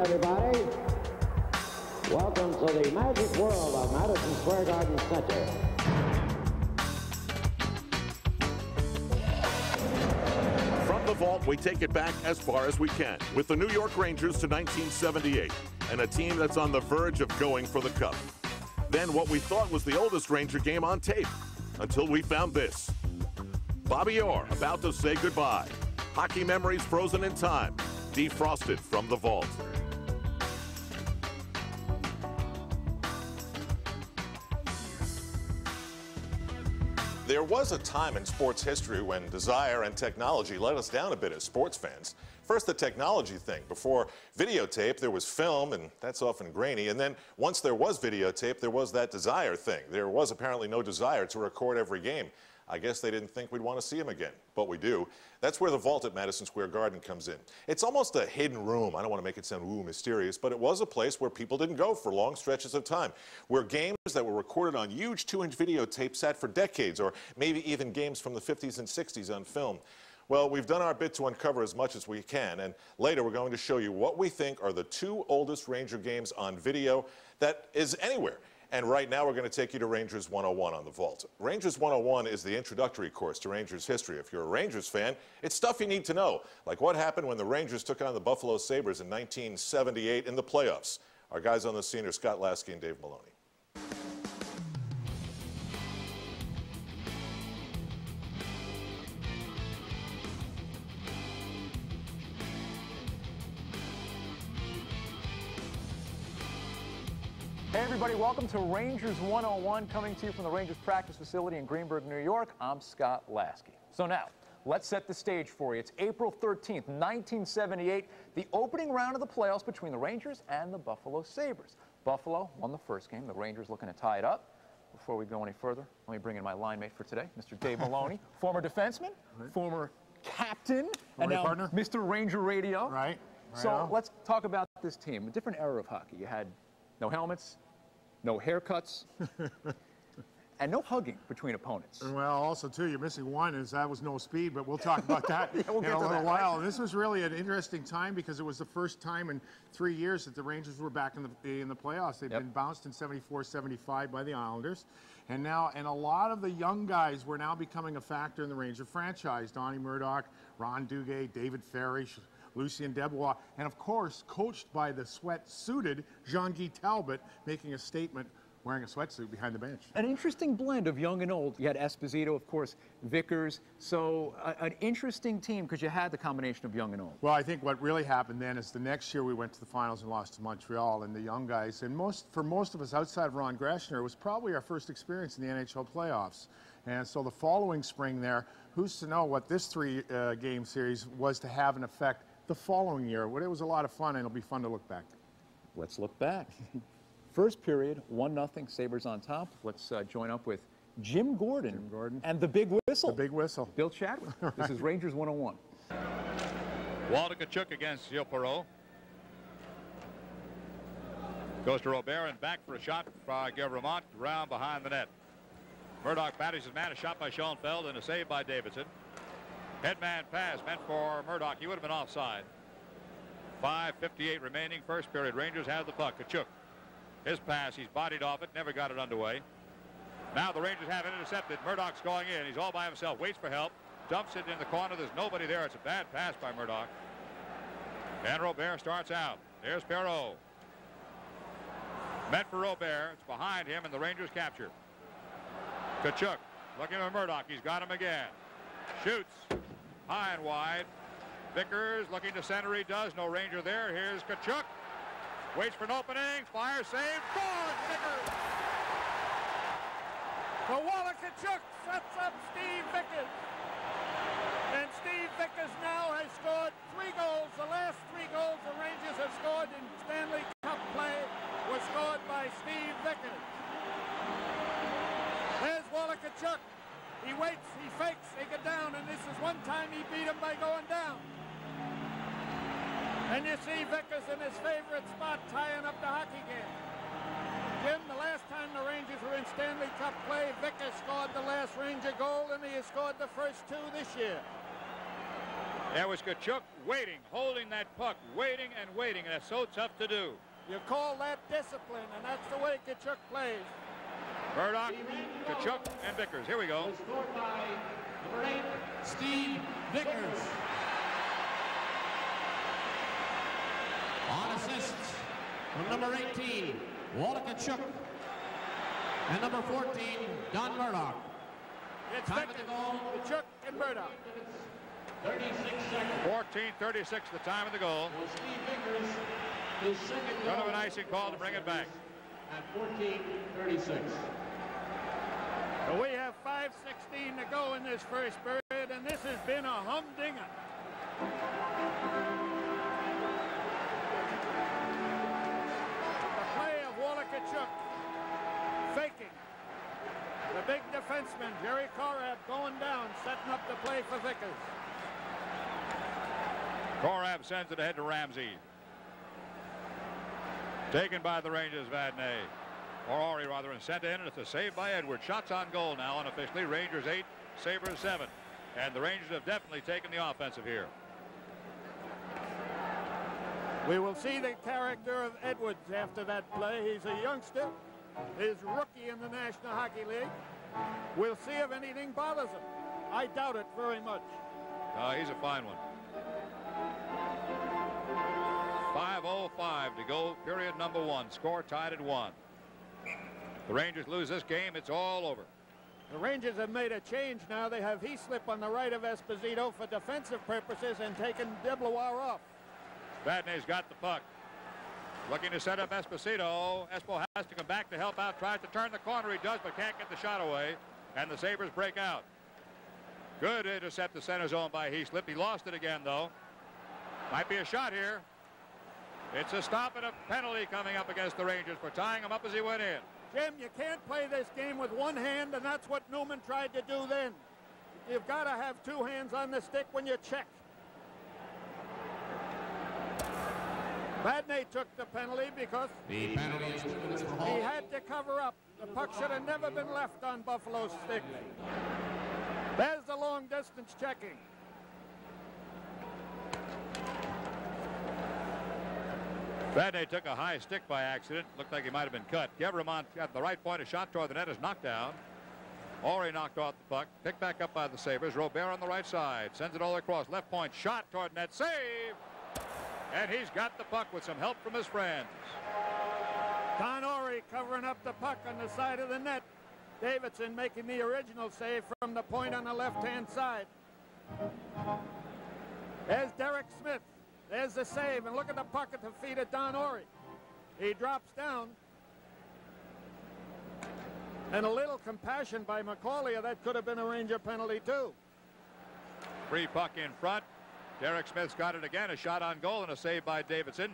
everybody. Welcome to the magic world of Madison Square Garden Center. From the vault, we take it back as far as we can with the New York Rangers to 1978 and a team that's on the verge of going for the cup. Then what we thought was the oldest Ranger game on tape until we found this. Bobby Orr about to say goodbye. Hockey memories frozen in time, defrosted from the vault. There was a time in sports history when desire and technology let us down a bit as sports fans. First, the technology thing. Before videotape, there was film, and that's often grainy. And then once there was videotape, there was that desire thing. There was apparently no desire to record every game. I guess they didn't think we'd want to see him again, but we do. That's where the vault at Madison Square Garden comes in. It's almost a hidden room. I don't want to make it sound ooh mysterious, but it was a place where people didn't go for long stretches of time, where games that were recorded on huge two-inch videotape sat for decades, or maybe even games from the 50s and 60s on film. Well, we've done our bit to uncover as much as we can, and later we're going to show you what we think are the two oldest Ranger games on video that is anywhere. And right now, we're going to take you to Rangers 101 on the Vault. Rangers 101 is the introductory course to Rangers history. If you're a Rangers fan, it's stuff you need to know, like what happened when the Rangers took on the Buffalo Sabres in 1978 in the playoffs. Our guys on the scene are Scott Lasky and Dave Maloney. Hey everybody, welcome to Rangers 101 coming to you from the Rangers practice facility in Greenburgh, New York. I'm Scott Lasky. So now, let's set the stage for you. It's April 13th, 1978, the opening round of the playoffs between the Rangers and the Buffalo Sabres. Buffalo won the first game, the Rangers looking to tie it up. Before we go any further, let me bring in my line mate for today, Mr. Dave Maloney, former defenseman, right. former captain, and now partner. Mr. Ranger Radio. Right. So right let's talk about this team. A different era of hockey. You had no helmets, no haircuts, and no hugging between opponents. Well, also too, you're missing one is that was no speed, but we'll talk about that yeah, we'll in a little that, while. Right? This was really an interesting time because it was the first time in three years that the Rangers were back in the in the playoffs. They've yep. been bounced in 74-75 by the Islanders. And now, and a lot of the young guys were now becoming a factor in the Ranger franchise. Donnie Murdoch, Ron Duguay, David Farrish, Lucien DeBlois, and of course, coached by the sweat-suited Jean-Guy Talbot, making a statement wearing a sweatsuit behind the bench. An interesting blend of young and old. You had Esposito, of course, Vickers. So uh, an interesting team because you had the combination of young and old. Well, I think what really happened then is the next year we went to the finals and lost to Montreal and the young guys. And most for most of us outside of Ron Greschner, it was probably our first experience in the NHL playoffs. And so the following spring there, who's to know what this three-game uh, series was to have an effect the following year. It was a lot of fun, and it'll be fun to look back. Let's look back. First period, 1 nothing. Sabres on top. Let's uh, join up with Jim Gordon, Jim Gordon and the big whistle. The big whistle. Bill Chadwick. right. This is Rangers 101. Walter Tkaczuk against Gilles Perreault. Goes to Robert and back for a shot by Guevremont round behind the net. Murdoch batters his man, a shot by Schoenfeld and a save by Davidson. Headman pass meant for Murdoch. He would have been offside. 5.58 remaining. First period. Rangers have the puck. Tkaczuk. His pass. He's bodied off it. Never got it underway. Now the Rangers have it intercepted. Murdoch's going in. He's all by himself. Waits for help. Dumps it in the corner. There's nobody there. It's a bad pass by Murdoch. And Robert starts out. There's Perreault. Met for Robert. It's behind him, and the Rangers capture. Tkaczuk looking at Murdoch. He's got him again. Shoots. High and wide. Vickers looking to center. He does. No Ranger there. Here's Tkaczuk. Waits for an opening. Fire save. Scores Vickers. The Walt Tkaczuk sets up Steve Vickers. And Steve Vickers now has scored three goals. The last three goals the Rangers have scored in Stanley Cup play were scored by Steve Vickers. There's Walt Tkaczuk. He waits, he fakes, they get down, and this is one time he beat him by going down. And you see Vickers in his favorite spot tying up the hockey game. Jim, the last time the Rangers were in Stanley Cup play, Vickers scored the last Ranger goal, and he has scored the first two this year. There was Tkaczuk waiting, holding that puck, waiting and waiting, and it's so tough to do. You call that discipline, and that's the way Tkaczuk plays. Murdoch, Tkaczuk, and Vickers. Here we go. Scored by number eight, Steve Vickers. On assists from number 18, Walter Tkaczuk. And number 14, Don Murdoch. It's Time Vickers, the goal. Tkaczuk, and Murdoch. 36 seconds. 14-36 the time of the goal. For Steve Vickers, his second goal. Kind of an icing call to bring it back. At 14:36. So we have 5.16 to go in this first period, and this has been a humdinger. The play of Walt Tkaczuk faking. The big defenseman, Jerry Korab, going down, setting up the play for Vickers. Korab sends it ahead to Ramsay. Taken by the Rangers, Vadnais. Or Awrey, rather, and sent in, and it's a save by Edwards. Shots on goal now unofficially. Rangers 8, Sabres 7. And the Rangers have definitely taken the offensive here. We will see the character of Edwards after that play. He's a youngster. His rookie in the National Hockey League. We'll see if anything bothers him. I doubt it very much. Uh, he's a fine one. 5.05 to go, period number one. Score tied at one. The Rangers lose this game, it's all over. The Rangers have made a change now. They have Heaslip on the right of Esposito for defensive purposes and taken Deblois off. Vadnais's got the puck. Looking to set up Esposito. Espo has to come back to help out. Tries to turn the corner. He does, but can't get the shot away. And the Sabres break out. Good intercept the center zone by Heaslip. He lost it again, though. Might be a shot here. It's a stop and a penalty coming up against the Rangers for tying him up as he went in. Jim, you can't play this game with one hand, and that's what Newman tried to do then. You've got to have two hands on the stick when you check. Vadnais took the penalty because The penalty is two minutes for he had to cover up. The puck should have never been left on Buffalo's stick. There's the long distance checking. Vadnais took a high stick by accident. Looked like he might have been cut. Guevremont got the right point. A shot toward the net is knocked down. Awrey knocked off the puck. Picked back up by the Sabres. Robert on the right side. Sends it all across. Left point. Shot toward net. Save! And he's got the puck with some help from his friends. Don Awrey covering up the puck on the side of the net. Davidson making the original save from the point on the left-hand side. There's Derek Smith. There's the save, and look at the puck at the feet of Don Awrey. He drops down. And a little compassion by McCauley, that could have been a Ranger penalty too. Free puck in front. Derek Smith's got it again. A shot on goal and a save by Davidson.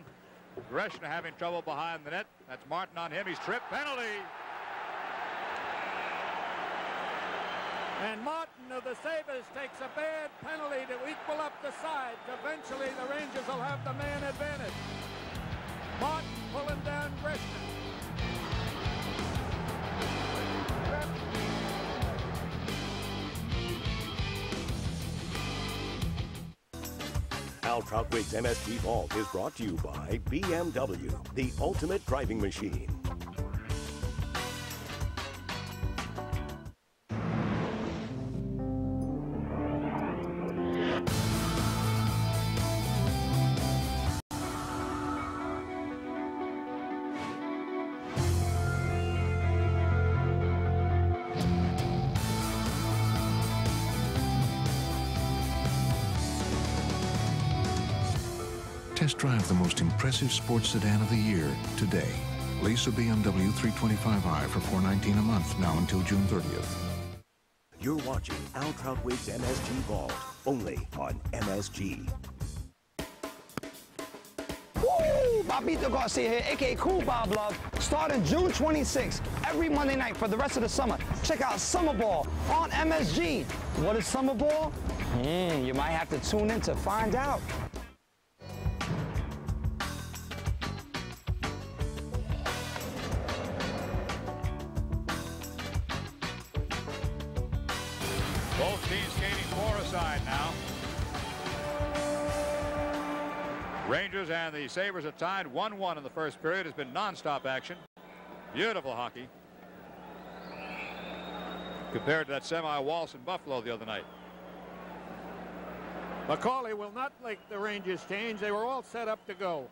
Greschner having trouble behind the net. That's Martin on him. He's tripped. Penalty. And Martin of the Sabres takes a bad penalty to equal up the sides. Eventually, the Rangers will have the man advantage. Martin pulling down Greschner. Al Trautwig's MSG Vault is brought to you by BMW, the ultimate driving machine. The most impressive sports sedan of the year today. Lease a BMW 325i for 419 a month now until June 30th. You're watching Al Trautwig's MSG Vault, only on MSG. Woo! Bobbito Garcia here, aka Cool Bob Love, starting June 26th, every Monday night for the rest of the summer. Check out Summer Ball on MSG. What is Summer Ball? Hmm, you might have to tune in to find out. The Sabres are tied 1-1 in the first period. It's been nonstop action. Beautiful hockey. Compared to that semi-waltz in Buffalo the other night. McCauley will not make the Rangers change. They were all set up to go.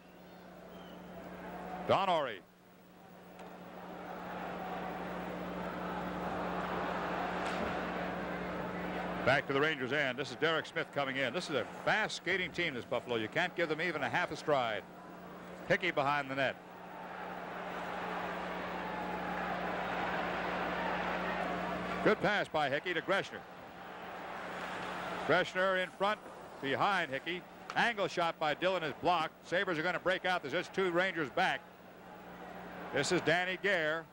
Don Awrey. Back to the Rangers end. This is Derek Smith coming in. This is a fast skating team, this Buffalo. You can't give them even a half a stride. Hickey behind the net. Good pass by Hickey to Greschner. Greschner in front behind Hickey. Angle shot by Dillon is blocked. Sabres are going to break out. There's just two Rangers back. This is Danny Gare.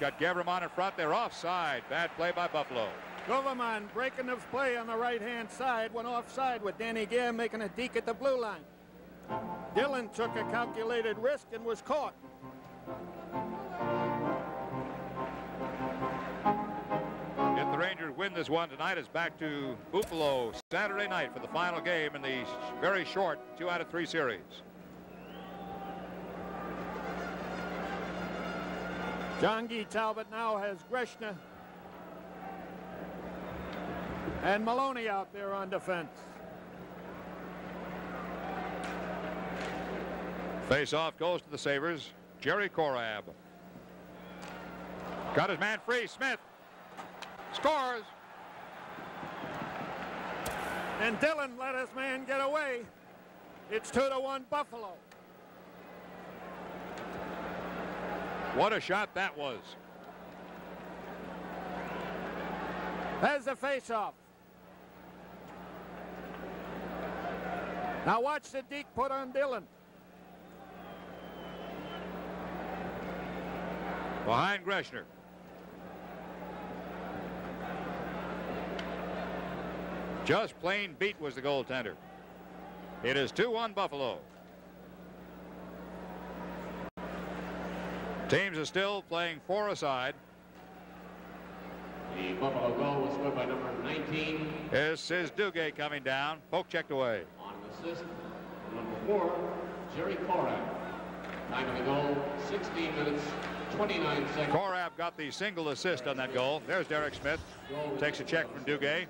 Got Guevremont in front. They're offside. Bad play by Buffalo. Guevremont breaking the play on the right-hand side, went offside with Danny Gare making a deke at the blue line. Dillon took a calculated risk and was caught. If the Rangers win this one tonight, it's back to Buffalo Saturday night for the final game in the very short two out of three series. Jean-Guy Talbot now has Greschner and Maloney out there on defense. Face off goes to the Sabres. Jerry Korab. Got his man free. Smith scores. And Dillon let his man get away. It's two to one Buffalo. What a shot that was. There's the face-off. Now watch the deke put on Dillon. Behind Greschner. Just plain beat was the goaltender. It is 2-1 Buffalo. Teams are still playing four aside. The Buffalo goal was scored by number 19. This is Duguay coming down. Poke checked away. On assist, number four, Jerry Korab. Time of the goal, 16 minutes, 29 seconds. Korab got the single assist on that goal. There's Derek Smith. Takes a check from Duguay.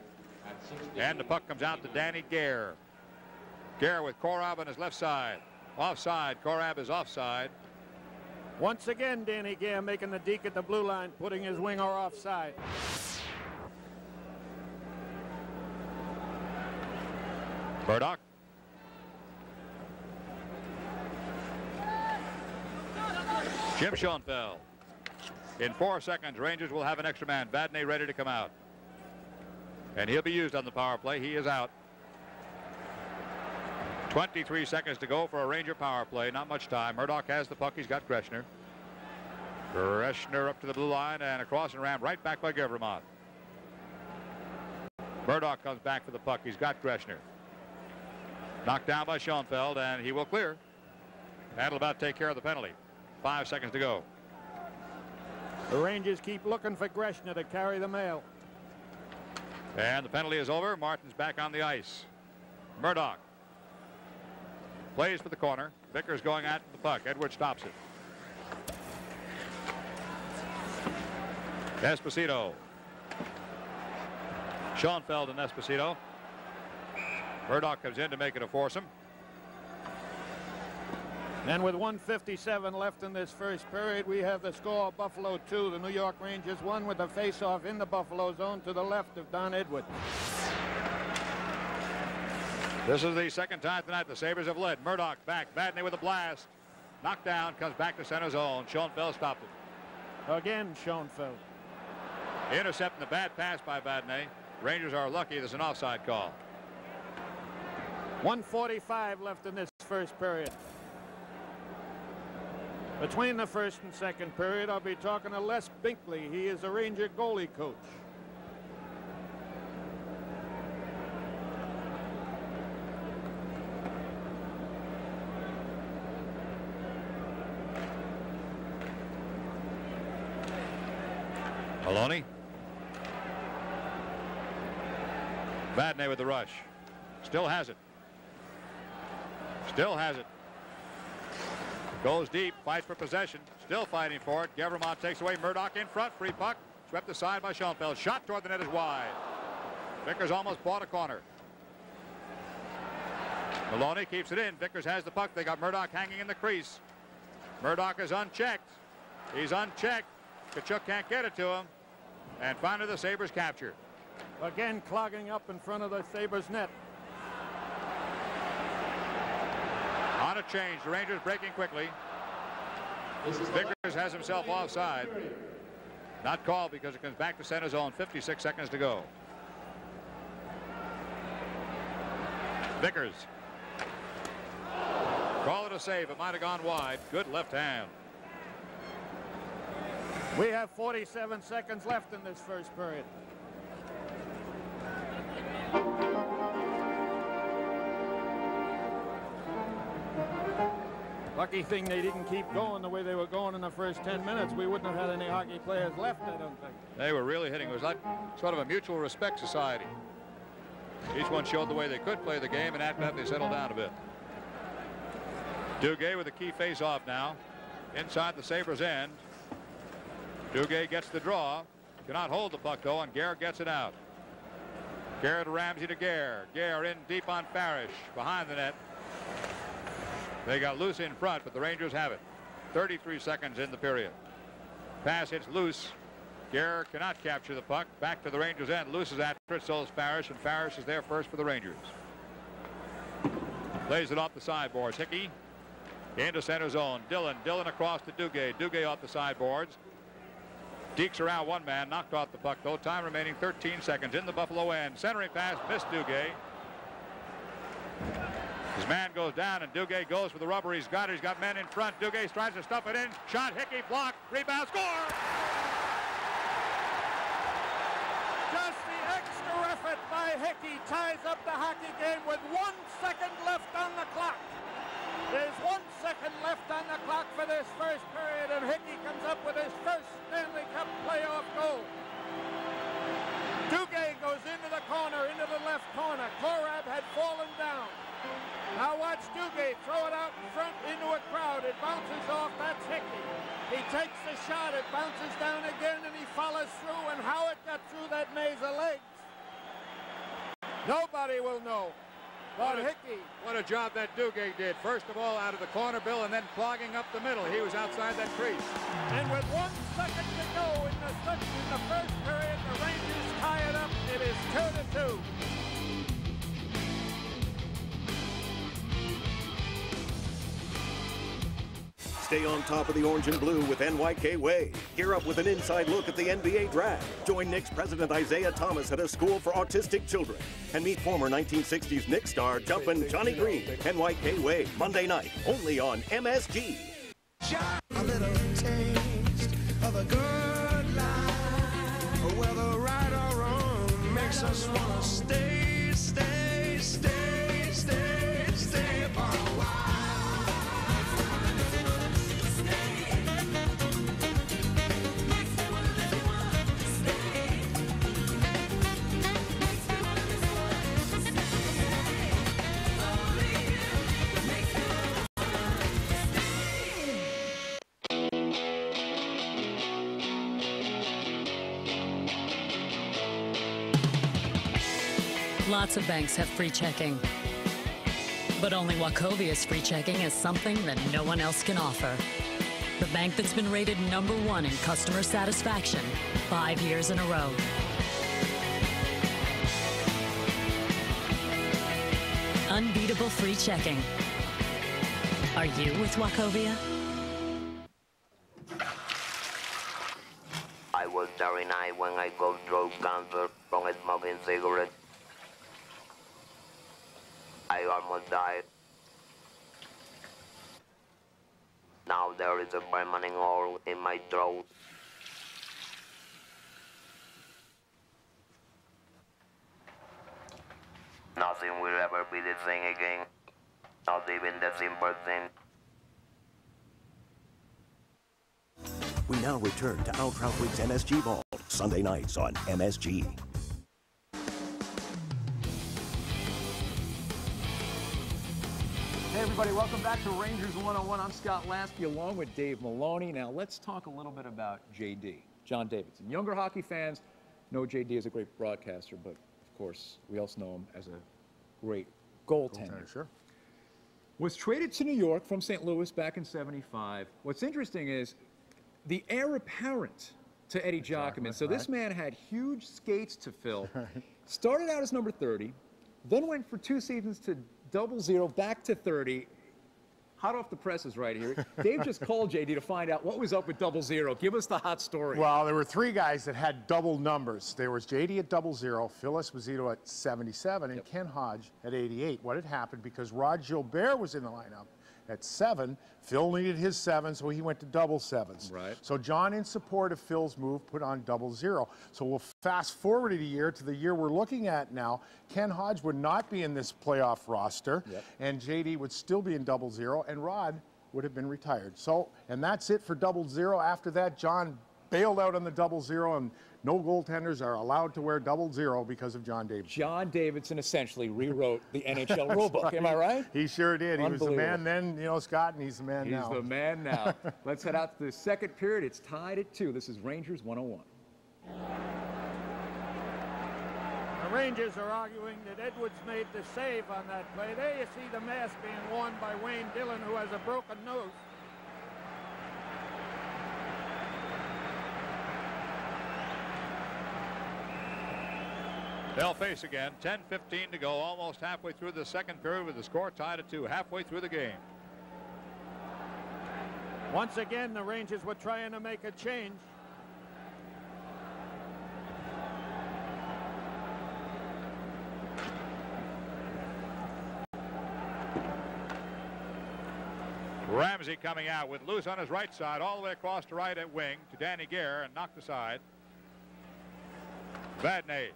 And the puck comes out to Danny Gare. Gare with Korab on his left side. Offside. Korab is offside. Once again, Danny Gare making the deke at the blue line, putting his winger offside. Murdoch. Jim Schoenfeld. In four seconds, Rangers will have an extra man. Vadnais ready to come out. And he'll be used on the power play. He is out. 23 seconds to go for a Ranger power play. Not much time. Murdoch has the puck. He's got Greschner. Greschner up to the blue line and across and ran right back by Guevremont. Murdoch comes back for the puck. He's got Greschner. Knocked down by Schoenfeld and he will clear. That'll about take care of the penalty. Five seconds to go. The Rangers keep looking for Greschner to carry the mail. And the penalty is over. Martin's back on the ice. Murdoch plays for the corner. Vickers going at the puck. Edwards stops it. Esposito. Schoenfeld and Esposito. Murdoch comes in to make it a foursome. And with 157 left in this first period, we have the score Buffalo 2, the New York Rangers 1 with a face-off in the Buffalo zone to the left of Don Edwards. This is the second time tonight the Sabres have led. Murdoch back. Vadnais with a blast. Knocked down. Comes back to center zone. Schoenfeld stopped it. Again, Schoenfeld. Intercepting the bad pass by Vadnais. Rangers are lucky there's an offside call. 145 left in this first period. Between the first and second period, I'll be talking to Les Binkley. He is a Ranger goalie coach. Maloney. Vadnais with the rush. Still has it. Still has it. Goes deep, fights for possession, still fighting for it. Guevremont takes away Murdoch in front, free puck, swept aside by Schoenfeld. Shot toward the net is wide. Vickers almost bought a corner. Maloney keeps it in. Vickers has the puck. They got Murdoch hanging in the crease. Murdoch is unchecked. He's unchecked. Tkaczuk can't get it to him. And finally the Sabres capture. Again clogging up in front of the Sabres net. On a change, the Rangers breaking quickly. Vickers has himself offside. Not called because it comes back to center zone. 56 seconds to go. Vickers. Call it a save. It might have gone wide. Good left hand. We have 47 seconds left in this first period. Lucky thing they didn't keep going the way they were going in the first 10 minutes. We wouldn't have had any hockey players left, I don't think. They were really hitting. It was like sort of a mutual respect society. Each one showed the way they could play the game, and after that they settled down a bit. Duguay with a key face-off now. Inside the Sabres end. Duguay gets the draw. Cannot hold the puck, though, and Garrett gets it out. Garrett Ramsay to Gare. Gare in deep on Farrish. Behind the net. They got loose in front, but the Rangers have it. 33 seconds in the period. Pass hits loose. Gare cannot capture the puck. Back to the Rangers end. Loose is so is Farrish, and Farrish is there first for the Rangers. Plays it off the sideboards. Hickey into center zone. Dillon. Dillon across to Duguay. Duguay off the sideboards. Deeks around one man. Knocked off the puck, though. Time remaining 13 seconds in the Buffalo end. Centering pass. Missed Duguay. Man goes down, and Duguay goes for the rubber. He's got it. He's got men in front. Duguay tries to stuff it in. Shot. Hickey blocked. Rebound. Score! Just the extra effort by Hickey ties up the hockey game with one second left on the clock. There's one second left on the clock for this first period, and Hickey comes up with his first Stanley Cup playoff goal. Duguay goes into the corner, into the left corner. Korab had fallen down. Now watch Duguay throw it out in front into a crowd. It bounces off. That's Hickey. He takes the shot. It bounces down again, and he follows through. And how it got through that maze of legs, nobody will know. But What a- Hickey, What a job that Duguay did. First of all, out of the corner, Bill, and then clogging up the middle. He was outside that crease. and with one second to go in the, in the first period, the Rangers tie it up. It is two to two. Stay on top of the orange and blue with NYK Way. Gear up with an inside look at the NBA draft. Join Knicks president Isiah Thomas at a school for autistic children. And meet former 1960s Knicks star Jumpin' Johnny Green. NYK Way, Monday night, only on MSG. Wrong, makes us wanna stay, Lots of banks have free checking. But only Wachovia's free checking is something that no one else can offer. The bank that's been rated number one in customer satisfaction five years in a row. Unbeatable free checking. Are you with Wachovia? I was very nice when I got throat cancer from smoking cigarettes. I almost died. Now there is a permanent hole in my throat. Nothing will ever be the same again. Not even the simple thing. We now return to Al Trautwig's MSG Vault, Sunday nights on MSG. And everybody. Welcome back to Rangers 101. I'm Scott Lasky along with Dave Maloney. Now, let's talk a little bit about JD, John Davidson. Younger hockey fans know JD is a great broadcaster, but of course, we also know him as a great goaltender. Goaltender, sure. Was traded to New York from St. Louis back in 75. What's interesting is the heir apparent to Eddie Giacomin. So this man had huge skates to fill. Started out as number 30, then went for two seasons to double zero, back to 30. Hot off the presses right here. Dave just called JD to find out what was up with double zero. Give us the hot story. Well, there were three guys that had double numbers. There was JD at double zero, Phil Esposito at 77, and Ken Hodge at 88. What had happened because Rod Gilbert was in the lineup at seven. Phil needed his seven, so he went to double sevens. Right. So John, in support of Phil's move, put on double zero. So we'll fast forward a year to the year we're looking at now. Ken Hodge would not be in this playoff roster, Yep. and JD would still be in double zero, and Rod would have been retired. So, and that's it for double zero. After that, John bailed out on the double zero, and no goaltenders are allowed to wear double zero because of John Davis. John Davidson essentially rewrote the NHL rulebook. Am I right? He sure did. He was the man then, you know, Scott, and he's the man He's now. the man now. Let's head out to the second period. It's tied at two. This is Rangers 101. The Rangers are arguing that Edwards made the save on that play. There you see the mask being worn by Wayne Dillon, who has a broken nose. They'll face again. 10-15 to go, almost halfway through the second period with the score tied at two, halfway through the game. Once again, the Rangers were trying to make a change. Ramsay coming out with loose on his right side, all the way across to right at wing to Danny Gare and knocked aside. Vadnais.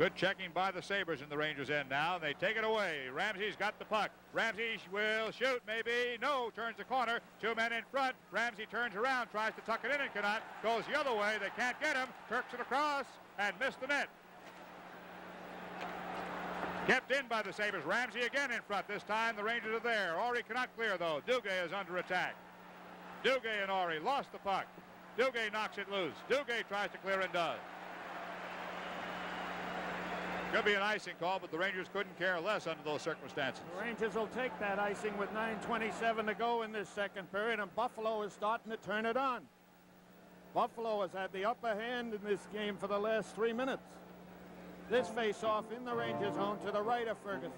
Good checking by the Sabres in the Rangers end now. They take it away. Ramsay's got the puck. Ramsay will shoot, maybe. No, turns the corner. Two men in front. Ramsay turns around, tries to tuck it in and cannot. Goes the other way. They can't get him. Turks it across and missed the net. Kept in by the Sabres. Ramsay again in front. This time the Rangers are there. Awrey cannot clear though. Duguay is under attack. Duguay and Awrey lost the puck. Duguay knocks it loose. Duguay tries to clear and does. Could be an icing call, but the Rangers couldn't care less under those circumstances. The Rangers will take that icing with 9.27 to go in this second period, and Buffalo is starting to turn it on. Buffalo has had the upper hand in this game for the last three minutes. This face-off in the Rangers zone to the right of Ferguson.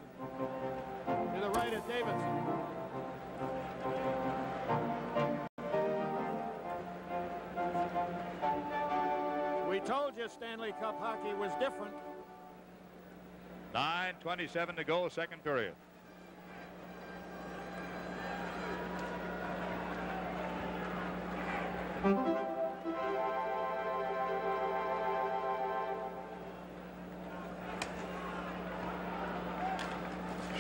To the right of Davidson. We told you Stanley Cup hockey was different. 9.27 to go, second period.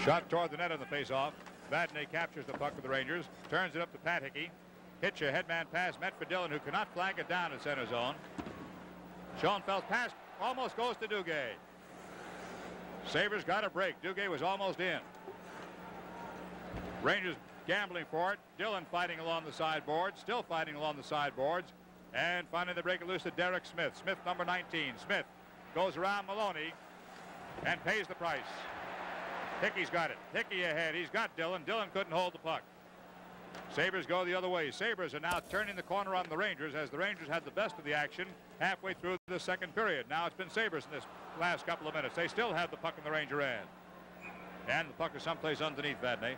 Shot toward the net on the faceoff. Vadnais captures the puck for the Rangers, turns it up to Pat Hickey. Hitch a headman pass meant for Dillon, who cannot flank it down in center zone. Schoenfeld's pass almost goes to Duguay. Sabres got a break. Duguay was almost in. Rangers gambling for it. Dillon fighting along the sideboards, still fighting along the sideboards. And finally they break it loose to Derek Smith. Smith number 19. Smith goes around Maloney and pays the price. Hickey's got it. Hickey ahead. He's got Dillon. Dillon couldn't hold the puck. Sabres go the other way. Sabres are now turning the corner on the Rangers as the Rangers had the best of the action halfway through the second period. Now it's been Sabres in this last couple of minutes. They still have the puck in the Ranger end. And the puck is someplace underneath Vadnais.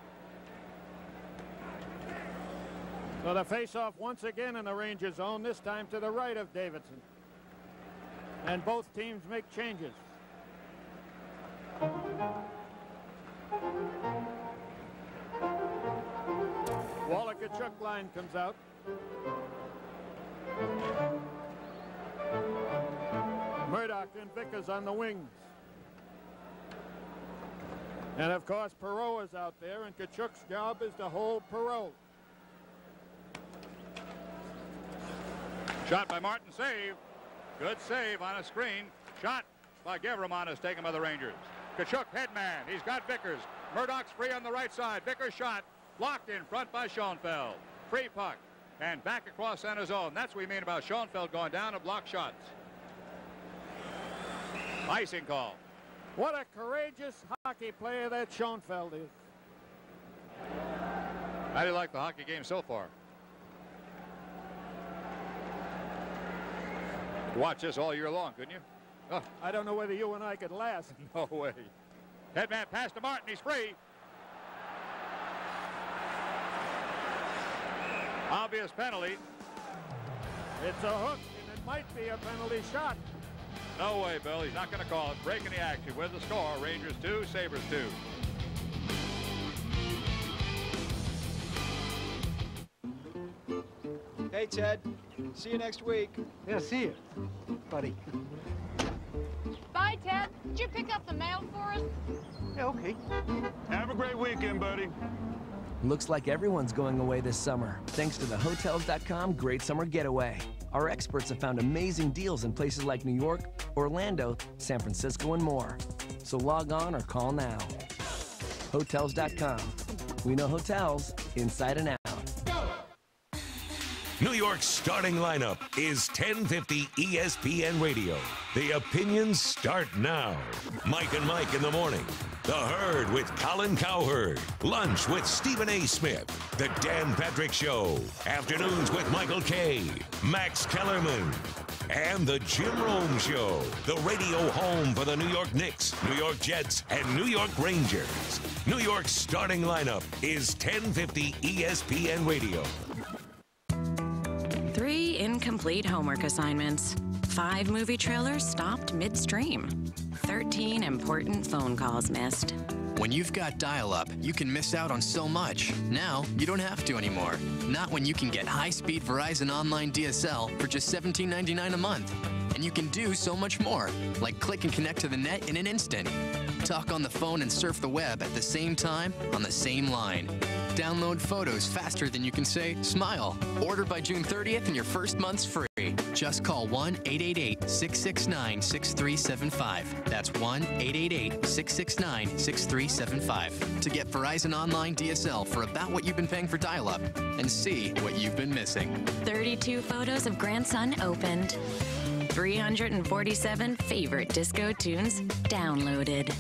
So the face-off once again in the Ranger zone, this time to the right of Davidson. And both teams make changes. Walt Tkaczuk line comes out. Murdoch and Vickers on the wings. And of course, Perreault is out there, and Tkaczuk's job is to hold Perreault. Shot by Martin, save. Good save on a screen. Shot by Guevremont is taken by the Rangers. Tkaczuk, headman. He's got Vickers. Murdoch's free on the right side. Vickers shot. Blocked in front by Schoenfeld. Free puck. And back across center zone. That's what we mean about Schoenfeld going down and block shots. Icing call. What a courageous hockey player that Schoenfeld is. How do you like the hockey game so far? Watch this all year long, couldn't you? Oh. I don't know whether you and I could last. No way. Headman pass to Martin. He's free. Obvious penalty. It's a hook, and it might be a penalty shot. No way, Bill. He's not going to call it. Breaking the action with the score. Rangers 2, Sabres 2. Hey, Ted. See you next week. Yeah, see you, buddy. Bye, Ted. Did you pick up the mail for us? Yeah, okay. Have a great weekend, buddy. Looks like everyone's going away this summer, thanks to the Hotels.com Great Summer Getaway. Our experts have found amazing deals in places like New York, Orlando, San Francisco, and more. So log on or call now. Hotels.com. We know hotels inside and out. New York's starting lineup is 1050 ESPN Radio. The opinions start now. Mike and Mike in the morning. The Herd with Colin Cowherd. Lunch with Stephen A. Smith. The Dan Patrick Show. Afternoons with Michael Kay. Max Kellerman. And the Jim Rome Show. The radio home for the New York Knicks, New York Jets, and New York Rangers. New York's starting lineup is 1050 ESPN Radio. Three incomplete homework assignments. Five movie trailers stopped midstream. 13 important phone calls missed. When you've got dial up, you can miss out on so much. Now, you don't have to anymore. Not when you can get high speed Verizon Online DSL for just $17.99 a month. And you can do so much more, like click and connect to the net in an instant. Talk on the phone and surf the web at the same time on the same line. Download photos faster than you can say smile. Order by June 30th and your first month's free. Just call 1 888 669 6375. That's 1 888 669 6375 to get Verizon Online DSL for about what you've been paying for dial up and see what you've been missing. 32 photos of grandson opened. 347 favorite disco tunes downloaded.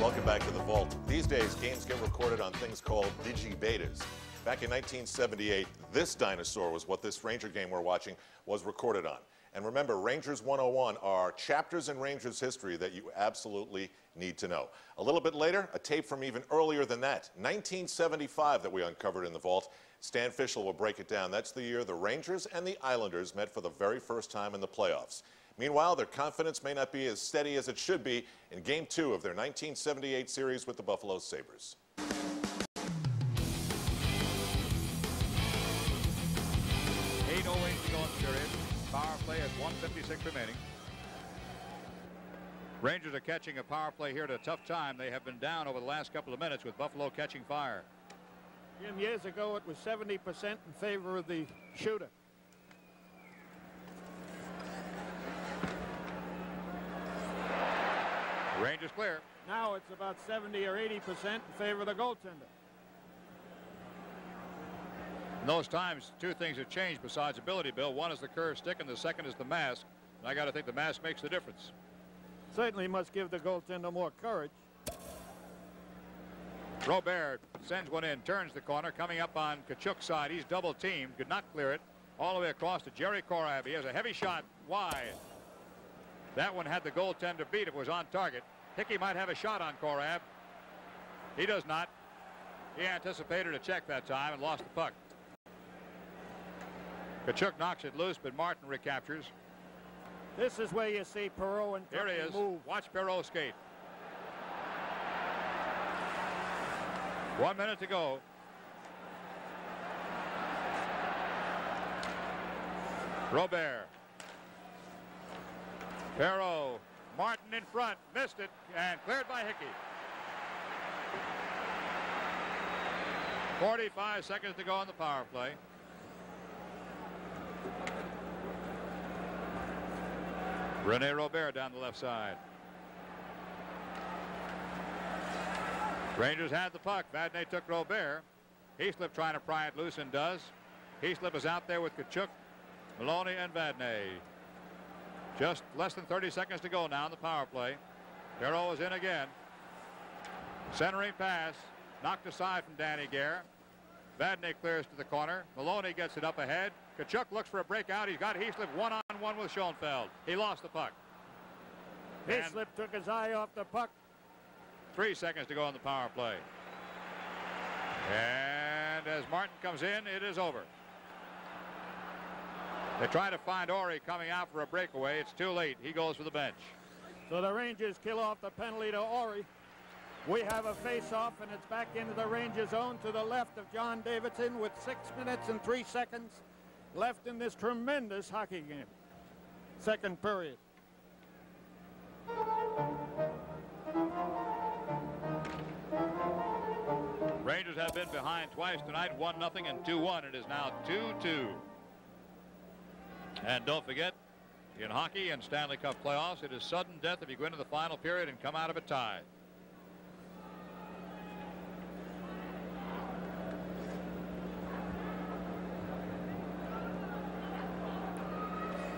Welcome back to the Vault. These days, games get recorded on things called digibetas. Back in 1978, this dinosaur was what this Ranger game we're watching was recorded on. And remember, Rangers 101 are chapters in Rangers history that you absolutely need to know. A little bit later, a tape from even earlier than that, 1975, that we uncovered in the vault. Stan Fischler will break it down. That's the year the Rangers and the Islanders met for the very first time in the playoffs. Meanwhile, their confidence may not be as steady as it should be in Game 2 of their 1978 series with the Buffalo Sabres. Eight to go period. Power play at 156 remaining. Rangers are catching a power play here at a tough time. They have been down over the last couple of minutes with Buffalo catching fire. Jim, years ago it was 70% in favor of the shooter. Rangers clear. Now it's about 70 or 80% in favor of the goaltender. In those times, two things have changed besides ability, Bill. One is the curve stick, and the second is the mask. And I got to think the mask makes the difference. Certainly must give the goaltender more courage. Robert sends one in, turns the corner, coming up on Tkaczuk's side. He's double teamed, could not clear it. All the way across to Jerry Korab. He has a heavy shot wide. That one had the goaltender beat if it was on target. Hickey might have a shot on Korab. He does not. He anticipated a check that time and lost the puck. Tkaczuk knocks it loose, but Martin recaptures. This is where you see Perreault and Here he is. move. Watch Perreault skate. One minute to go. Robert. Perreault. Martin in front. Missed it and cleared by Hickey. 45 seconds to go on the power play. Rene Robert down the left side. Rangers had the puck. Vadnais took Robert. Heaslip trying to pry it loose and does. Heaslip is out there with Tkaczuk, Maloney, and Vadnais. Just less than 30 seconds to go now in the power play. Darrow is in again. Centering pass. Knocked aside from Danny Gare. Vadnais clears to the corner. Maloney gets it up ahead. Tkaczuk looks for a breakout. He's got Heaslip one-on-one -on -one with Schoenfeld. He lost the puck. Heaslip took his eye off the puck. Three seconds to go on the power play. And as Martin comes in, it is over. They try to find Ori coming out for a breakaway. It's too late. He goes for the bench. So the Rangers kill off the penalty to Ori. We have a face-off, and it's back into the Rangers zone to the left of John Davidson with six minutes and three seconds left in this tremendous hockey game. Second period. Rangers have been behind twice tonight, 1 nothing and 2-1. It is now 2-2. And don't forget, in hockey and Stanley Cup playoffs, it is sudden death if you go into the final period and come out of it tied.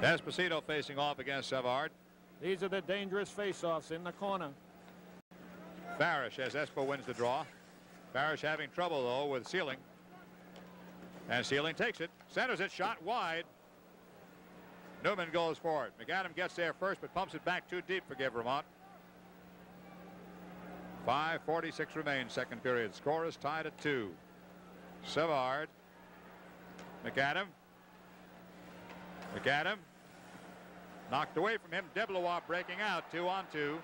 Esposito facing off against Savard. These are the dangerous face-offs in the corner. Farrish as Espo wins the draw. Farrish having trouble, though, with Seiling. And Seiling takes it, centers it, shot wide. Newman goes for it. McAdam gets there first, but pumps it back too deep for Guevremont. 5.46 remains, second period. Score is tied at two. Savard. McAdam. McAdam. Knocked away from him. DeBlois breaking out, two on two.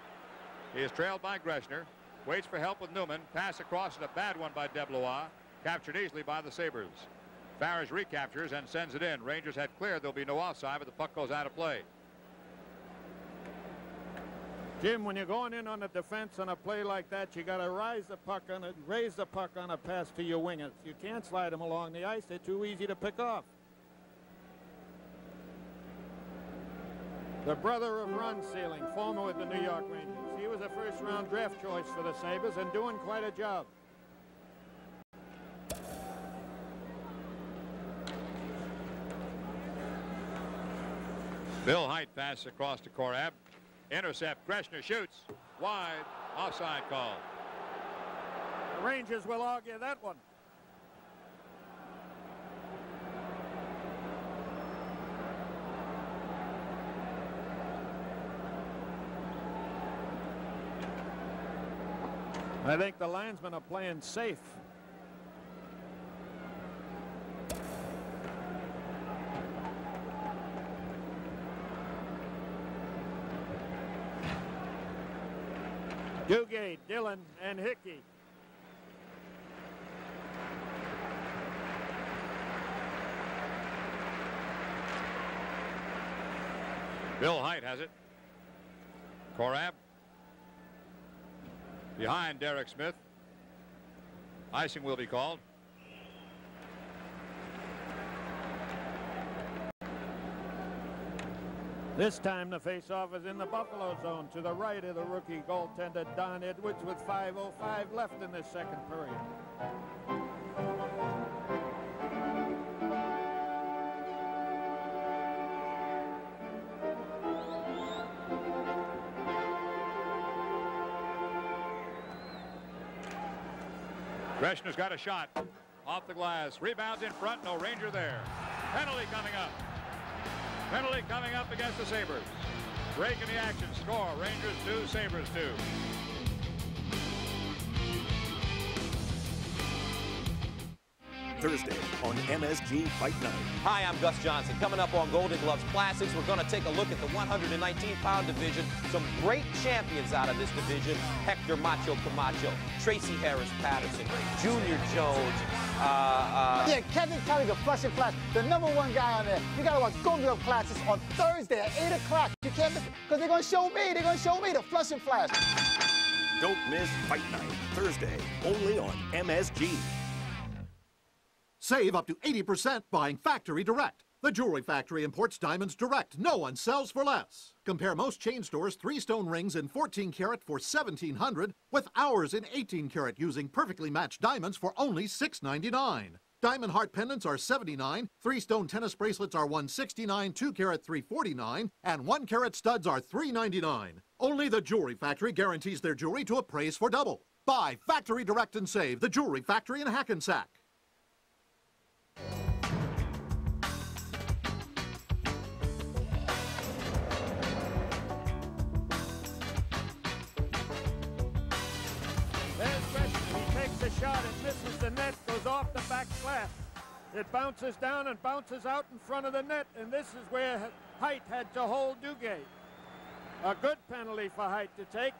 He is trailed by Greschner. Waits for help with Newman. Pass across it, a bad one by DeBlois. Captured easily by the Sabres. Farrish recaptures and sends it in. Rangers had cleared. There'll be no offside, but the puck goes out of play. Jim, when you're going in on the defense on a play like that, you got to rise the puck on raise the puck on a pass to your wingers. You can't slide them along the ice. They're too easy to pick off. The brother of Rod Seiling, former with the New York Rangers. He was a first-round draft choice for the Sabres and doing quite a job. Bill Hajt passes across to Korab. Intercept. Greschner shoots. Wide. Offside call. The Rangers will argue that one. I think the linesmen are playing safe. Duguay, Dillon, and Hickey. Bill Hajt has it. Korab. Behind Derek Smith. Icing will be called. This time the faceoff is in the Buffalo zone to the right of the rookie goaltender Don Edwards with 5.05 left in this second period. Greschner's got a shot off the glass. Rebounds in front. No Ranger there. Penalty coming up. Penalty coming up against the Sabres. Break in the action. Score. Rangers 2, Sabres 2. Thursday on MSG Fight Night. Hi, I'm Gus Johnson. Coming up on Golden Gloves Classics, we're going to take a look at the 119-pound division. Some great champions out of this division. Hector Macho Camacho, Tracy Harris Patterson, Junior Jones. Uh, uh, yeah, Kevin Kelley, the Flush and Flash, the number one guy on there. You got to watch Golden Gloves Classics on Thursday at 8 o'clock. You can't miss because they're going to show me. They're going to show me the Flush and Flash. Don't miss Fight Night, Thursday, only on MSG. Save up to 80% buying factory direct. The Jewelry Factory imports diamonds direct. No one sells for less. Compare most chain stores three stone rings in 14 karat for 1700 with ours in 18 karat using perfectly matched diamonds for only 699. Diamond heart pendants are 79, three stone tennis bracelets are 169, 2 carat 349, and 1 carat studs are 399. Only the Jewelry Factory guarantees their jewelry to appraise for double. Buy factory direct and save. The Jewelry Factory in Hackensack. Shot and misses the net, goes off the back glass. It bounces down and bounces out in front of the net, and this is where Hajt had to hold Duguay. A good penalty for Hajt to take.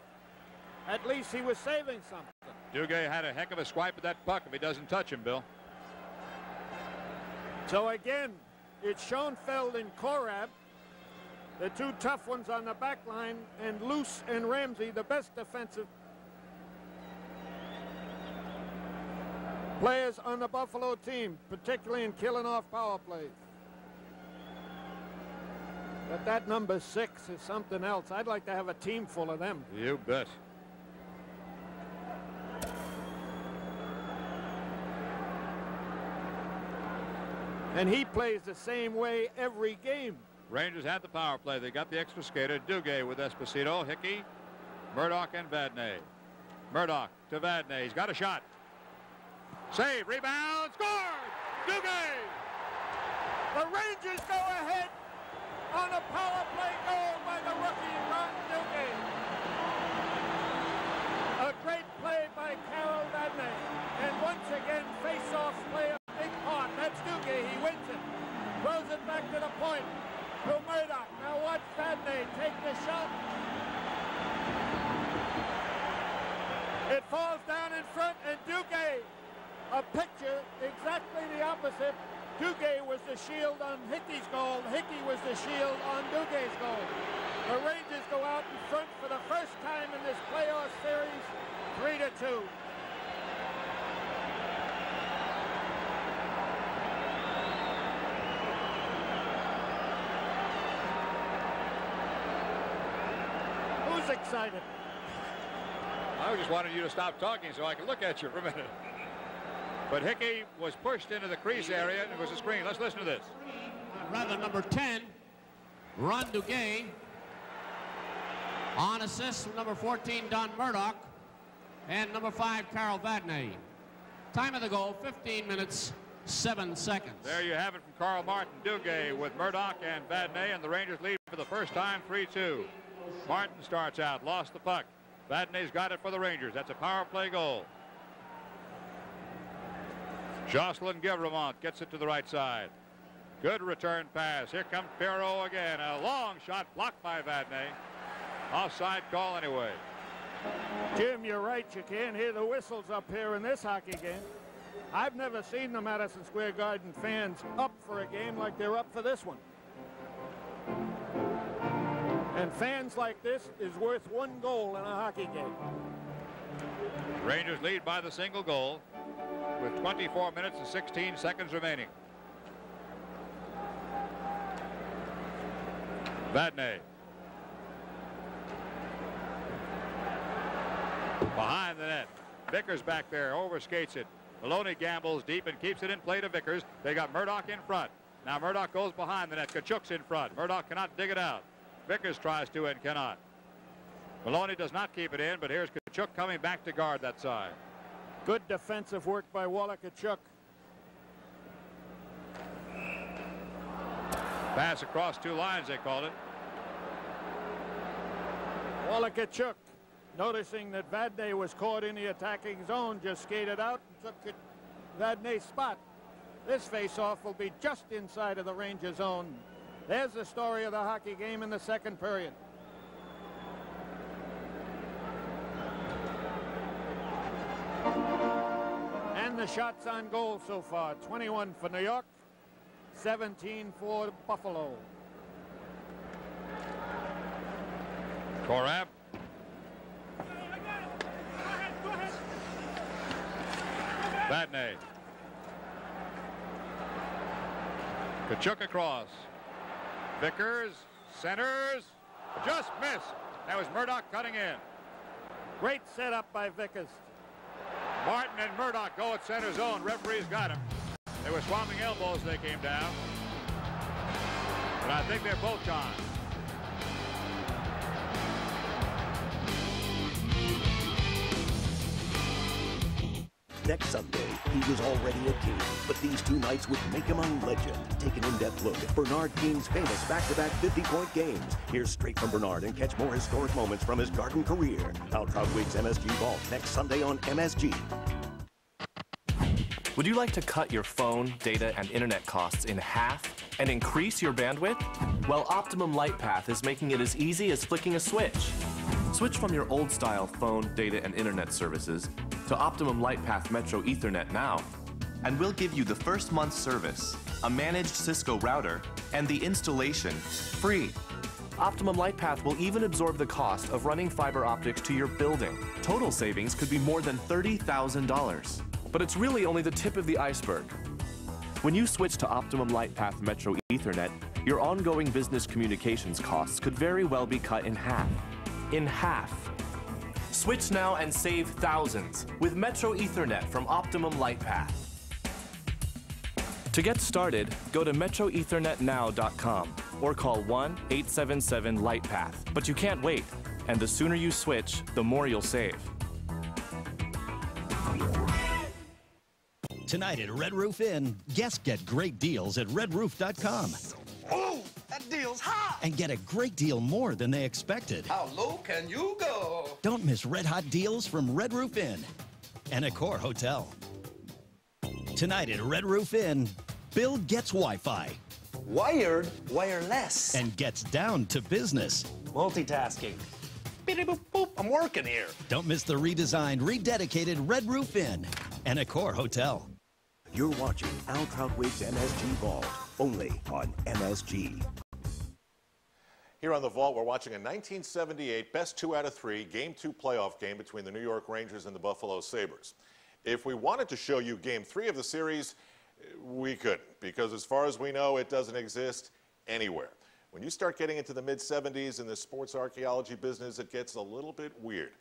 At least he was saving something. Duguay had a heck of a swipe at that puck if he doesn't touch him, Bill. So again, it's Schoenfeld and Korab, the two tough ones on the back line, and Luce and Ramsay, the best defensive players on the Buffalo team, particularly in killing off power plays. But that number six is something else. I'd like to have a team full of them. You bet. And he plays the same way every game. Rangers had the power play. They got the extra skater. Duguay with Esposito, Hickey, Murdoch, and Vadnais. Murdoch to Vadnais. He's got a shot. Save, rebound, scored! Duguay! The Rangers go ahead on a power play goal by the rookie Ron Duguay. A great play by Carol Vadnais. And once again, face-offs play a big part. That's Duguay. He wins it. Throws it back to the point. To Murdoch. Now watch Vadnais take the shot. It falls down in front, and Duguay, a picture exactly the opposite. Duguay was the shield on Hickey's goal. Hickey was the shield on Duguay's goal. The Rangers go out in front for the first time in this playoff series, three to two. Who's excited? I just wanted you to stop talking so I could look at you for a minute. But Hickey was pushed into the crease area and it was a screen. Let's listen to this. Rather number 10, Ron Duguay. On assist from number 14, Don Murdoch. And number 5, Carol Vadnais. Time of the goal, 15 minutes, 7 seconds. There you have it from Carl Martin. Duguay with Murdoch and Vadnais, and the Rangers lead for the first time 3-2. Martin starts out, lost the puck. Vadnais's got it for the Rangers. That's a power play goal. Jocelyn Guevremont gets it to the right side. Good return pass. Here comes Perreault again. A long shot blocked by Vadnais. Offside call anyway. Jim, you're right. You can't hear the whistles up here in this hockey game. I've never seen the Madison Square Garden fans up for a game like they're up for this one. And fans like this is worth one goal in a hockey game. Rangers lead by the single goal with 24 minutes and 16 seconds remaining. Vadnais. Behind the net. Vickers back there, overskates it. Maloney gambles deep and keeps it in play to Vickers. They got Murdoch in front. Now Murdoch goes behind the net. Tkaczuk's in front. Murdoch cannot dig it out. Vickers tries to and cannot. Maloney does not keep it in, but here's Tkaczuk coming back to guard that side. Good defensive work by Walt Tkaczuk. Pass across two lines, they called it. Walt Tkaczuk, noticing that Vadnais was caught in the attacking zone, just skated out and took Vadnais's spot. This face-off will be just inside of the Ranger zone. There's the story of the hockey game in the second period. The shots on goal so far. 21 for New York, 17 for Buffalo. Korab. Vadnais. Tkaczuk across. Vickers centers. Just missed. That was Murdoch cutting in. Great setup by Vickers. Martin and Murdoch go at center zone. Referees got him. They were swapping elbows they came down. But I think they're both gone. Next Sunday, he was already a king, but these two nights would make him a legend. Take an in-depth look at Bernard King's famous back-to-back 50-point games. Here's straight from Bernard and catch more historic moments from his garden career. Al Trautwig's MSG Vault next Sunday on MSG. Would you like to cut your phone, data, and internet costs in half and increase your bandwidth? Well, Optimum Lightpath is making it as easy as flicking a switch. Switch from your old style phone, data, and internet services to Optimum Lightpath Metro Ethernet now. And we'll give you the first month's service, a managed Cisco router, and the installation free. Optimum Lightpath will even absorb the cost of running fiber optics to your building. Total savings could be more than $30,000. But it's really only the tip of the iceberg. When you switch to Optimum Lightpath Metro Ethernet, your ongoing business communications costs could very well be cut in half. In half. Switch now and save thousands with Metro Ethernet from Optimum Lightpath. To get started, go to metroethernetnow.com or call 1-877-LIGHTPATH. But you can't wait, and the sooner you switch, the more you'll save. Tonight at Red Roof Inn, guests get great deals at redroof.com Oh, that deal's hot. and get a great deal more than they expected. How low can you go? Don't miss red hot deals from Red Roof Inn and Accor Hotel. Tonight at Red Roof Inn, Bill gets Wi Fi Wired, wireless. and gets down to business. Multitasking. Boop, boop, I'm working here. Don't miss the redesigned, rededicated Red Roof Inn and Accor Hotel. You're watching Al Trautwig's MSG Vault, only on MSG. Here on the Vault, we're watching a 1978 best two out of three Game 2 playoff game between the New York Rangers and the Buffalo Sabres. If we wanted to show you Game 3 of the series, we couldn't, because as far as we know, it doesn't exist anywhere. When you start getting into the mid 70s in the sports archaeology business, it gets a little bit weird.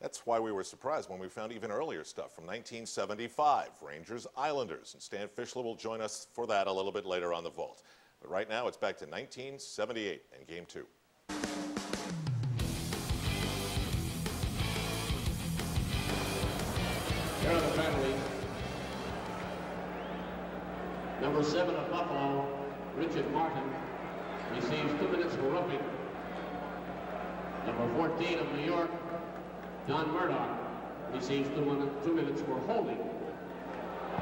That's why we were surprised when we found even earlier stuff from 1975, Rangers Islanders. And Stan Fischler will join us for that a little bit later on the Vault. But right now, it's back to 1978 and Game 2. Here are the penalties. Number seven of Buffalo, Richard Martin, receives two minutes for roughing. Number 14 of New York, Don Murdoch, receives two, min- two minutes for holding.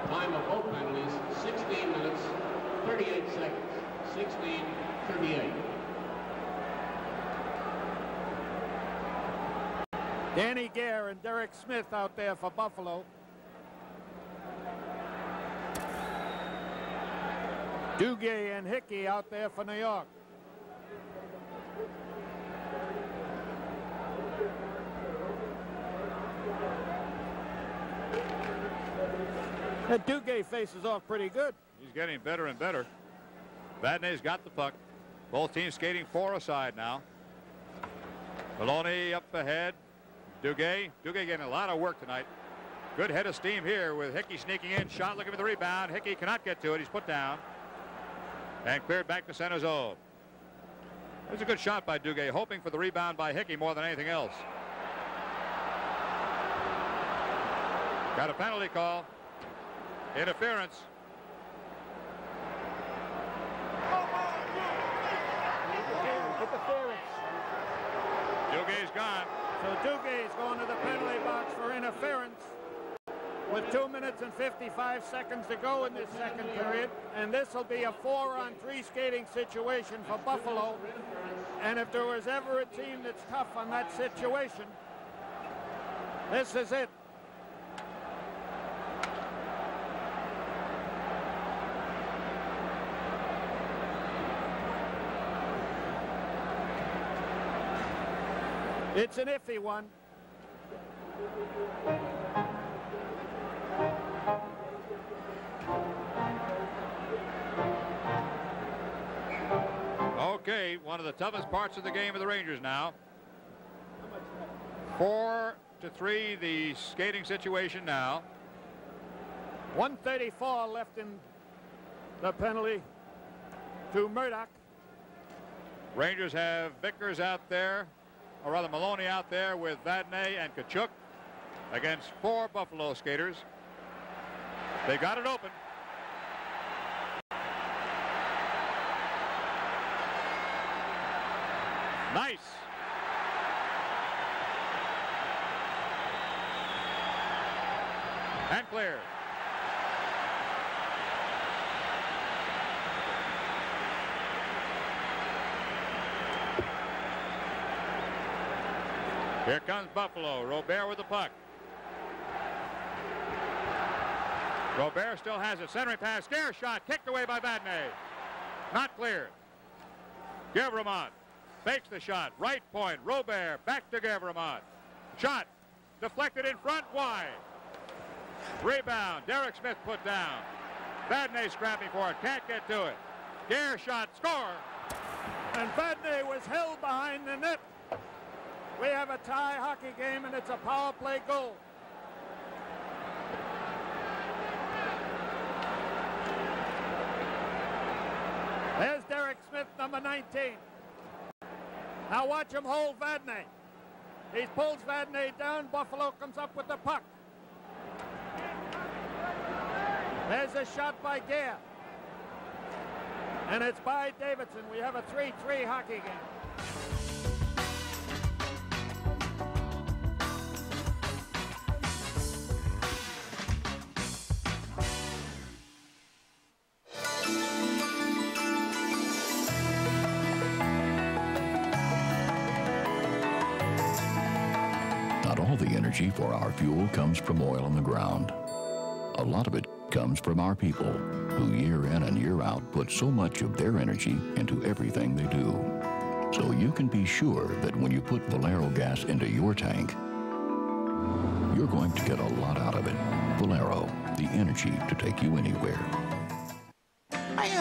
Time of both penalties, 16 minutes, 38 seconds. 16, 38. Danny Gare and Derek Smith out there for Buffalo. Duguay and Hickey out there for New York. That Duguay faces off pretty good. He's getting better and better. Vadnais's got the puck. Both teams skating four aside now. Maloney up ahead. Duguay. Duguay getting a lot of work tonight. Good head of steam here with Hickey sneaking in. Shot looking for the rebound. Hickey cannot get to it. He's put down. And cleared back to center zone. It was a good shot by Duguay, hoping for the rebound by Hickey more than anything else. Got a penalty call. Interference. Duguay's gone. So Duguay's going to the penalty box for interference with two minutes and 55 seconds to go in this second period. And this will be a four on three skating situation for Buffalo. And if there was ever a team that's tough on that situation, this is it. It's an iffy one. Okay, one of the toughest parts of the game of the Rangers now. Four to three, the skating situation now. 134 left in the penalty to Murdoch. Rangers have Vickers out there, or rather Maloney out there with Vadnais and Tkaczuk against four Buffalo skaters. They got it open. Nice. And clear. Here comes Buffalo. Robert with the puck. Robert still has it. Centering pass. Scare shot. Kicked away by Vadnais. Not cleared. Guevremont fakes the shot. Right point. Robert back to Guevremont. Shot. Deflected in front. Wide. Rebound. Derek Smith put down. Vadnais scrapping for it. Can't get to it. Gare shot. Score. And Vadnais was held behind the net. We have a tie hockey game, and it's a power play goal. There's Derek Smith, number 19. Now watch him hold Vadnais. He pulls Vadnais down. Buffalo comes up with the puck. There's a shot by Gare. And it's by Davidson. We have a 3-3 hockey game. Energy for our fuel comes from oil on the ground. A lot of it comes from our people, who year in and year out put so much of their energy into everything they do. So you can be sure that when you put Valero gas into your tank, you're going to get a lot out of it. Valero, the energy to take you anywhere.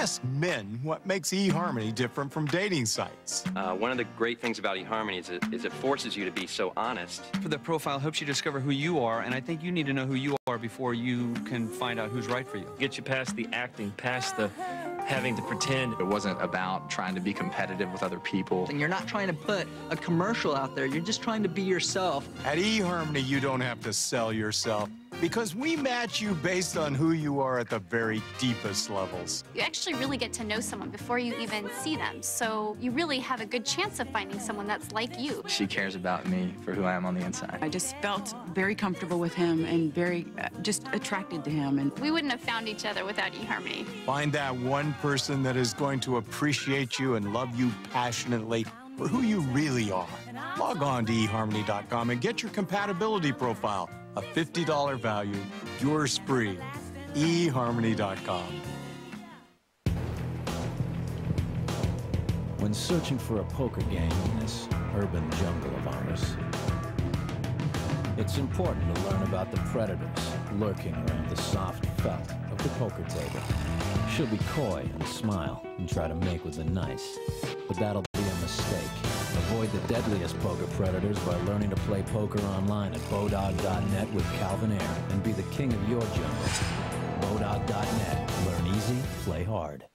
I ask men what makes eHarmony different from dating sites. Uh, one of the great things about eHarmony is it, is it forces you to be so honest. For the profile helps you discover who you are, and I think you need to know who you are before you can find out who's right for you. Get you past the acting, past the having to pretend. It wasn't about trying to be competitive with other people. And you're not trying to put a commercial out there. You're just trying to be yourself. At eHarmony, you don't have to sell yourself because we match you based on who you are at the very deepest levels. You actually really get to know someone before you even see them, so you really have a good chance of finding someone that's like you. She cares about me for who I am on the inside. I just felt very comfortable with him and very uh, just attracted to him. And We wouldn't have found each other without eHarmony. Find that one person that is going to appreciate you and love you passionately for who you really are. Log on to eHarmony.com and get your compatibility profile. A $50 value, yours free. eHarmony.com. When searching for a poker game in this urban jungle of ours, it's important to learn about the predators lurking around the soft felt of the poker table. She'll be coy and smile and try to make with the nice, but that'll be a mistake. Avoid the deadliest poker predators by learning to play poker online at Bodog.net with Calvin Ayre and be the king of your jungle. Bodog.net. Learn easy, play hard.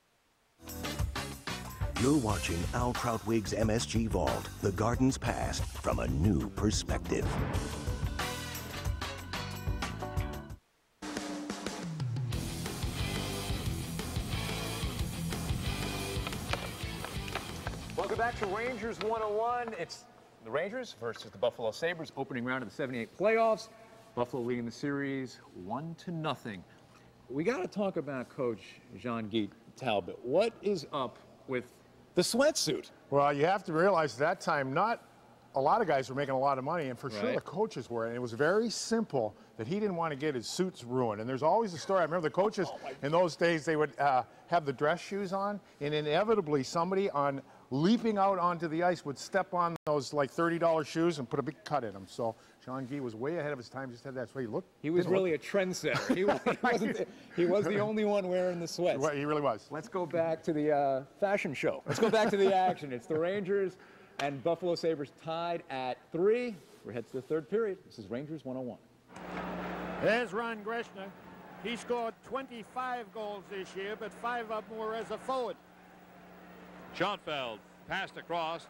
You're watching Al Trautwig's MSG Vault, the garden's past from a new perspective. Rangers 101. It's the Rangers versus the Buffalo Sabres, opening round of the 78 playoffs. Buffalo leading the series one to nothing. We got to talk about Coach Jean-Guy Talbot. What is up with the sweatsuit? Well, you have to realize that time, not a lot of guys were making a lot of money, and for sure the coaches were. And it was very simple that he didn't want to get his suits ruined. And there's always a story. I remember the coaches in those days, they would uh, have the dress shoes on, and inevitably somebody on leaping out onto the ice would step on those like $30 shoes and put a big cut in them. So Jean-Guy was way ahead of his time. Just had that's why he looked. He was didn't look- really a trendsetter. He, was, he, wasn't, he was the only one wearing the sweats. Well, He really was. Let's go back to the uh, fashion show. Let's go back to the action. It's the Rangers and Buffalo Sabres tied at three. We're headed to the third period. This is Rangers 101. There's Ron Greschner. He scored 25 goals this year, but five of them were as a forward. Schoenfeld passed across.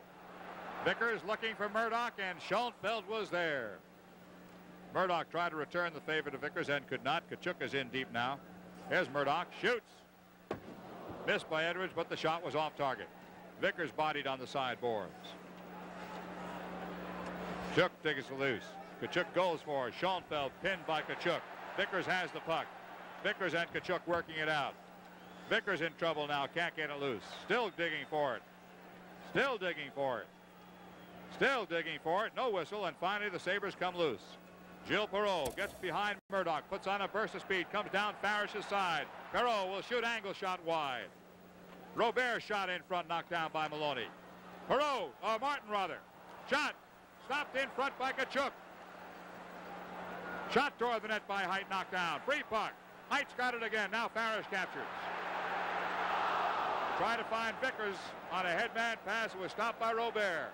Vickers looking for Murdoch, and Schoenfeld was there. Murdoch tried to return the favor to Vickers and could not. Tkaczuk is in deep now. Here's Murdoch, shoots. Missed by Edwards, but the shot was off target. Vickers bodied on the sideboards. Tkaczuk takes it loose. Tkaczuk goes for it. Schoenfeld pinned by Tkaczuk. Vickers has the puck. Vickers and Tkaczuk working it out. Vickers in trouble now, can't get it loose. Still digging for it. Still digging for it. Still digging for it. No whistle, and finally the Sabres come loose. Gilles Perreault gets behind Murdoch, puts on a burst of speed, comes down Farrish's side. Perreault will shoot angle shot wide. Robert shot in front, knocked down by Maloney. Perreault, or Martin rather. Shot, stopped in front by Tkaczuk. Shot toward the net by Hajt, knocked down. Free puck. Hajt's got it again. Now Farrish captures. Try to find Vickers on a headman pass. It was stopped by Robert.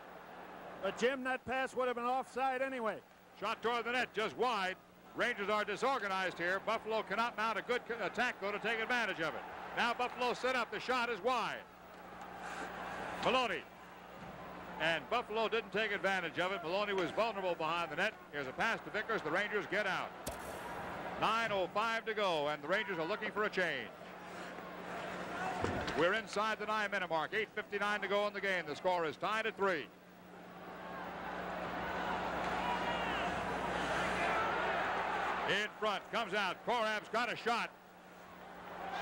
But Jim, that pass would have been offside anyway. Shot toward the net, just wide. Rangers are disorganized here. Buffalo cannot mount a good attack, though, to take advantage of it. Now Buffalo set up. The shot is wide. Maloney. And Buffalo didn't take advantage of it. Maloney was vulnerable behind the net. Here's a pass to Vickers. The Rangers get out. 9.05 to go, and the Rangers are looking for a change. We're inside the nine-minute mark. 8.59 to go in the game. The score is tied at three. In front, comes out. Korab's got a shot.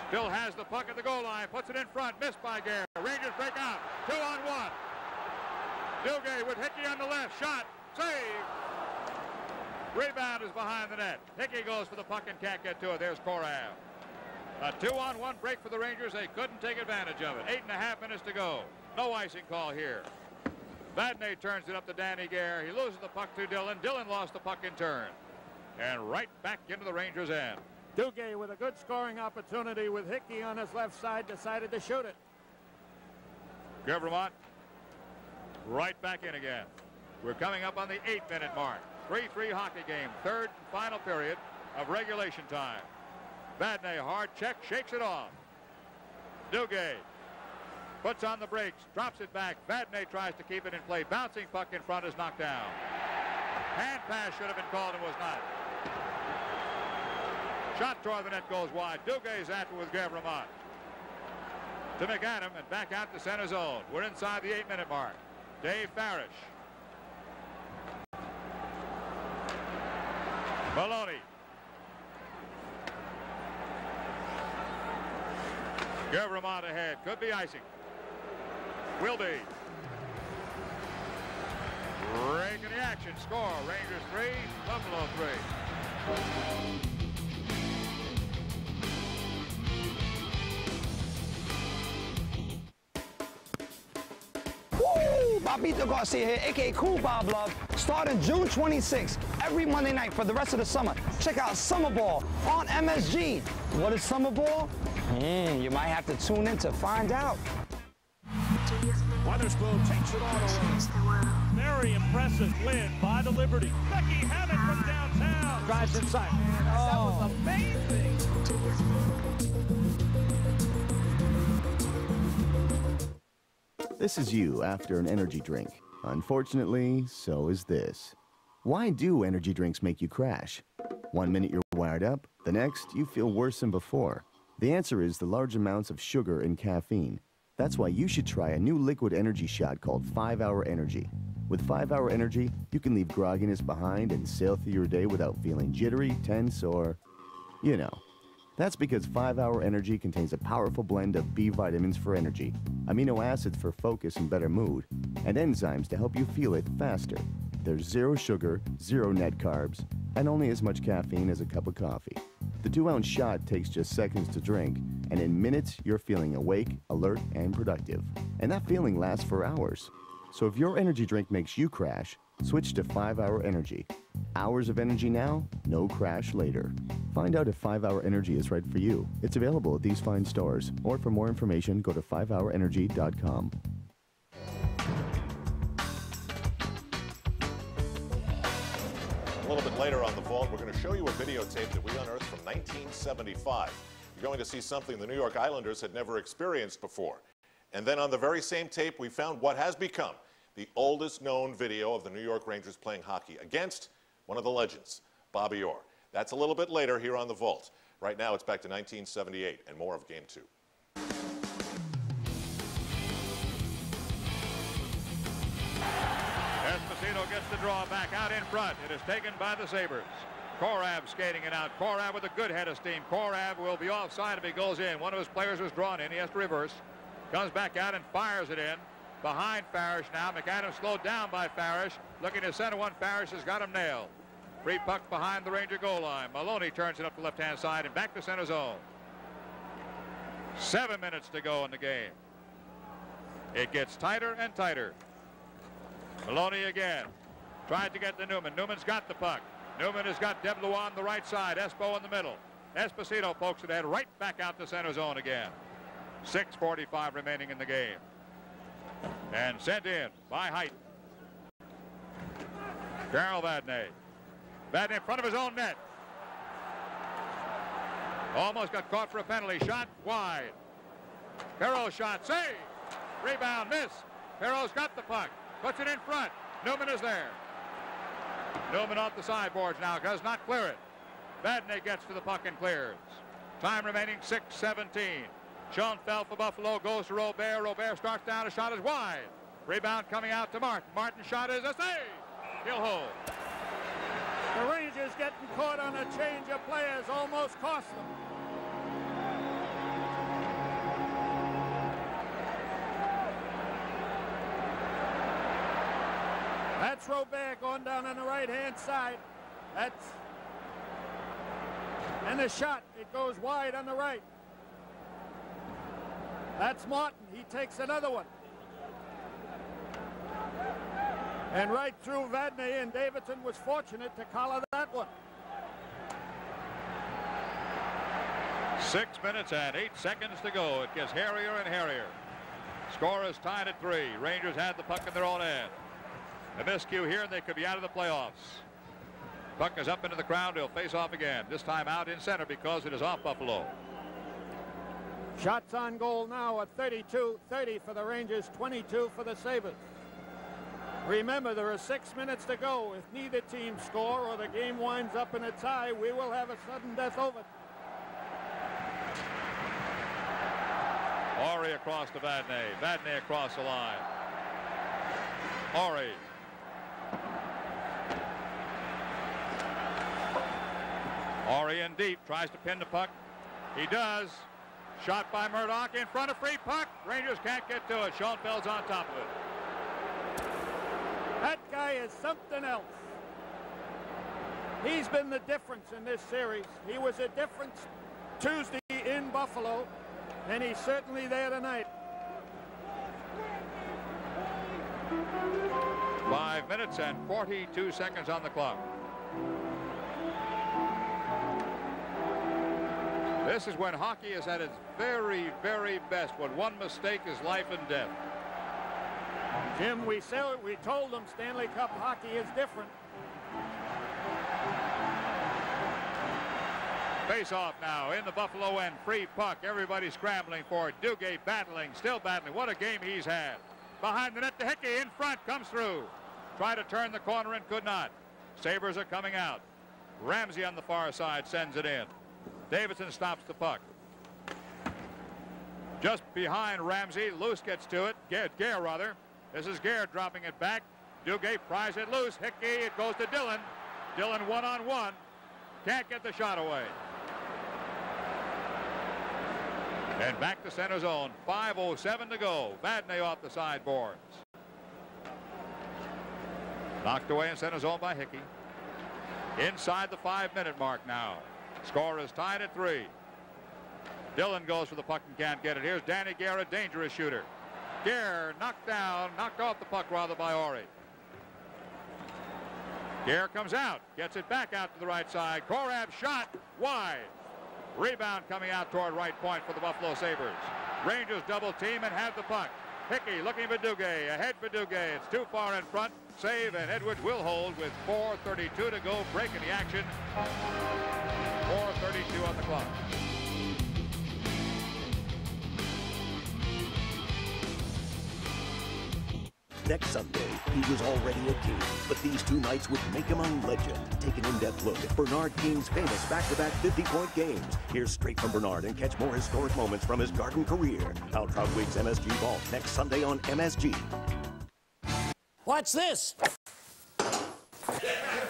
Still has the puck at the goal line. Puts it in front. Missed by Gare. Rangers break out. Two on one. Duguay with Hickey on the left. Shot. Save. Rebound is behind the net. Hickey goes for the puck and can't get to it. There's Korab. A two-on-one break for the Rangers. They couldn't take advantage of it. Eight and a half minutes to go. No icing call here. Vadnais turns it up to Danny Gare. He loses the puck to Dillon. Dillon lost the puck in turn. And right back into the Rangers' end. Duguay with a good scoring opportunity with Hickey on his left side decided to shoot it. Guevremont right back in again. We're coming up on the eight-minute mark. 3-3 hockey game. Third and final period of regulation time. Vadnais, hard check, shakes it off. Duguay puts on the brakes, drops it back. Vadnais tries to keep it in play. Bouncing puck in front is knocked down. Hand pass should have been called and was not. Shot toward the net goes wide. Duguay's after with Guevremont. To McAdam and back out to center zone. We're inside the eight-minute mark. Dave Farrish. Maloney. Guevremont ahead. Could be icing. Will be. Breaking the action. Score. Rangers three. Buffalo three. Bobbito Garcia here, aka Cool Bob Love, starting June 26th, every Monday night for the rest of the summer. Check out Summer Ball on MSG. What is Summer Ball? Hmm, you might have to tune in to find out. Witherspoon takes it all away. Very impressive win by the Liberty. Becky Hammon from downtown. Drives inside. That was amazing. This is you after an energy drink. Unfortunately, so is this. Why do energy drinks make you crash? One minute you're wired up, the next you feel worse than before. The answer is the large amounts of sugar and caffeine. That's why you should try a new liquid energy shot called 5 Hour Energy. With 5 Hour Energy, you can leave grogginess behind and sail through your day without feeling jittery, tense, or, you know. That's because 5 Hour Energy contains a powerful blend of B vitamins for energy, amino acids for focus and better mood, and enzymes to help you feel it faster. There's zero sugar, zero net carbs, and only as much caffeine as a cup of coffee. The two ounce shot takes just seconds to drink, and in minutes, you're feeling awake, alert, and productive. And that feeling lasts for hours. So if your energy drink makes you crash, switch to 5 Hour Energy. Hours of energy now, no crash later. Find out if 5 Hour Energy is right for you. It's available at these fine stores, or for more information, go to 5hourenergy.com. A little bit later on the vault, we're going to show you a videotape that we unearthed from 1975. You're going to see something the New York Islanders had never experienced before. And then on the very same tape, we found what has become the oldest known video of the New York Rangers playing hockey against one of the legends, Bobby Orr. That's a little bit later here on the vault. Right now, it's back to 1978 and more of Game 2. Esposito gets the draw back out in front. It is taken by the Sabres. Korab skating it out. Korab with a good head of steam. Korab will be offside if he goes in. One of his players was drawn in. He has to reverse. Comes back out and fires it in. Behind Farrish now. McAdams slowed down by Farrish. Looking to center one. Farrish has got him nailed. Free puck behind the Ranger goal line. Maloney turns it up the left-hand side and back to center zone. Seven minutes to go in the game. It gets tighter and tighter. Maloney again. Tried to get to Newman. Newman's got the puck. Newman has got DeBlois on the right side. Espo in the middle. Esposito pokes it in right back out the center zone again. 6.45 remaining in the game. And sent in by Hajt. Carol Vadnais. Vadnais in front of his own net. Almost got caught for a penalty. Shot wide. Perreault shot. Save. Rebound. Miss. Perreault's got the puck. Puts it in front. Newman is there. Newman off the sideboards now. Does not clear it. Vadnais gets to the puck and clears. Time remaining 6-17. Schoenfeld for Buffalo goes to Robert. Robert starts down. A shot is wide. Rebound coming out to Martin. Martin's shot is a save. He'll hold. The Rangers getting caught on a change of players almost cost them. Robert going down on the right-hand side. That's and the shot. It goes wide on the right. That's Martin. He takes another one. And right through Vadnais, and Davidson was fortunate to collar that one. Six minutes and eight seconds to go. It gets hairier and hairier. Score is tied at three. Rangers had the puck in their own end. A miscue here, and they could be out of the playoffs. Buck is up into the crowd. He'll face off again. This time out in center because it is off Buffalo. Shots on goal now at 32, 30 for the Rangers, 22 for the Sabres. Remember, there are six minutes to go. If neither team score or the game winds up in a tie, we will have a sudden death over. Ori across to Vadnais. Vadnais across the line. Ori. Ori in deep. Tries to pin the puck. He does. Shot by Murdoch in front of free puck. Rangers can't get to it. Schoenfeld's on top of it. That guy is something else. He's been the difference in this series. He was a difference Tuesday in Buffalo, and he's certainly there tonight. Five minutes and 42 seconds on the clock. This is when hockey is at its very, very best, when one mistake is life and death. Jim, we said we told them Stanley Cup hockey is different. Face off now in the Buffalo end. Free puck. Everybody scrambling for it. Duguay battling, still battling. What a game he's had. Behind the net to Hickey in front. Comes through. Try to turn the corner and could not. Sabres are coming out. Ramsay on the far side sends it in. Davidson stops the puck. Just behind Ramsay, Luce gets to it. Gare, Gare rather. This is Gare dropping it back. Duguay pries it loose. Hickey, it goes to Dillon. Dillon one on one. Can't get the shot away. And back to center zone. 5.07 to go. Vadnais off the sideboards. Knocked away in center zone by Hickey. Inside the five-minute mark now. Score is tied at three. Dillon goes for the puck and can't get it. Here's Danny Gare, a dangerous shooter. Gare knocked down, knocked off the puck rather by Ori. Gare comes out, gets it back out to the right side. Korab shot wide. Rebound coming out toward right point for the Buffalo Sabres. Rangers double team and have the puck. Hickey looking for Duguay. Ahead for Duguay. It's too far in front. Save and Edwards will hold with 4.32 to go. Break in the action. 4.32 on the clock. Next Sunday, he was already a king, but these two nights would make him a legend. Take an in-depth look at Bernard King's famous back-to-back 50-point games. Hear straight from Bernard and catch more historic moments from his Garden career. Al Trautwig's MSG Vault next Sunday on MSG. Watch this.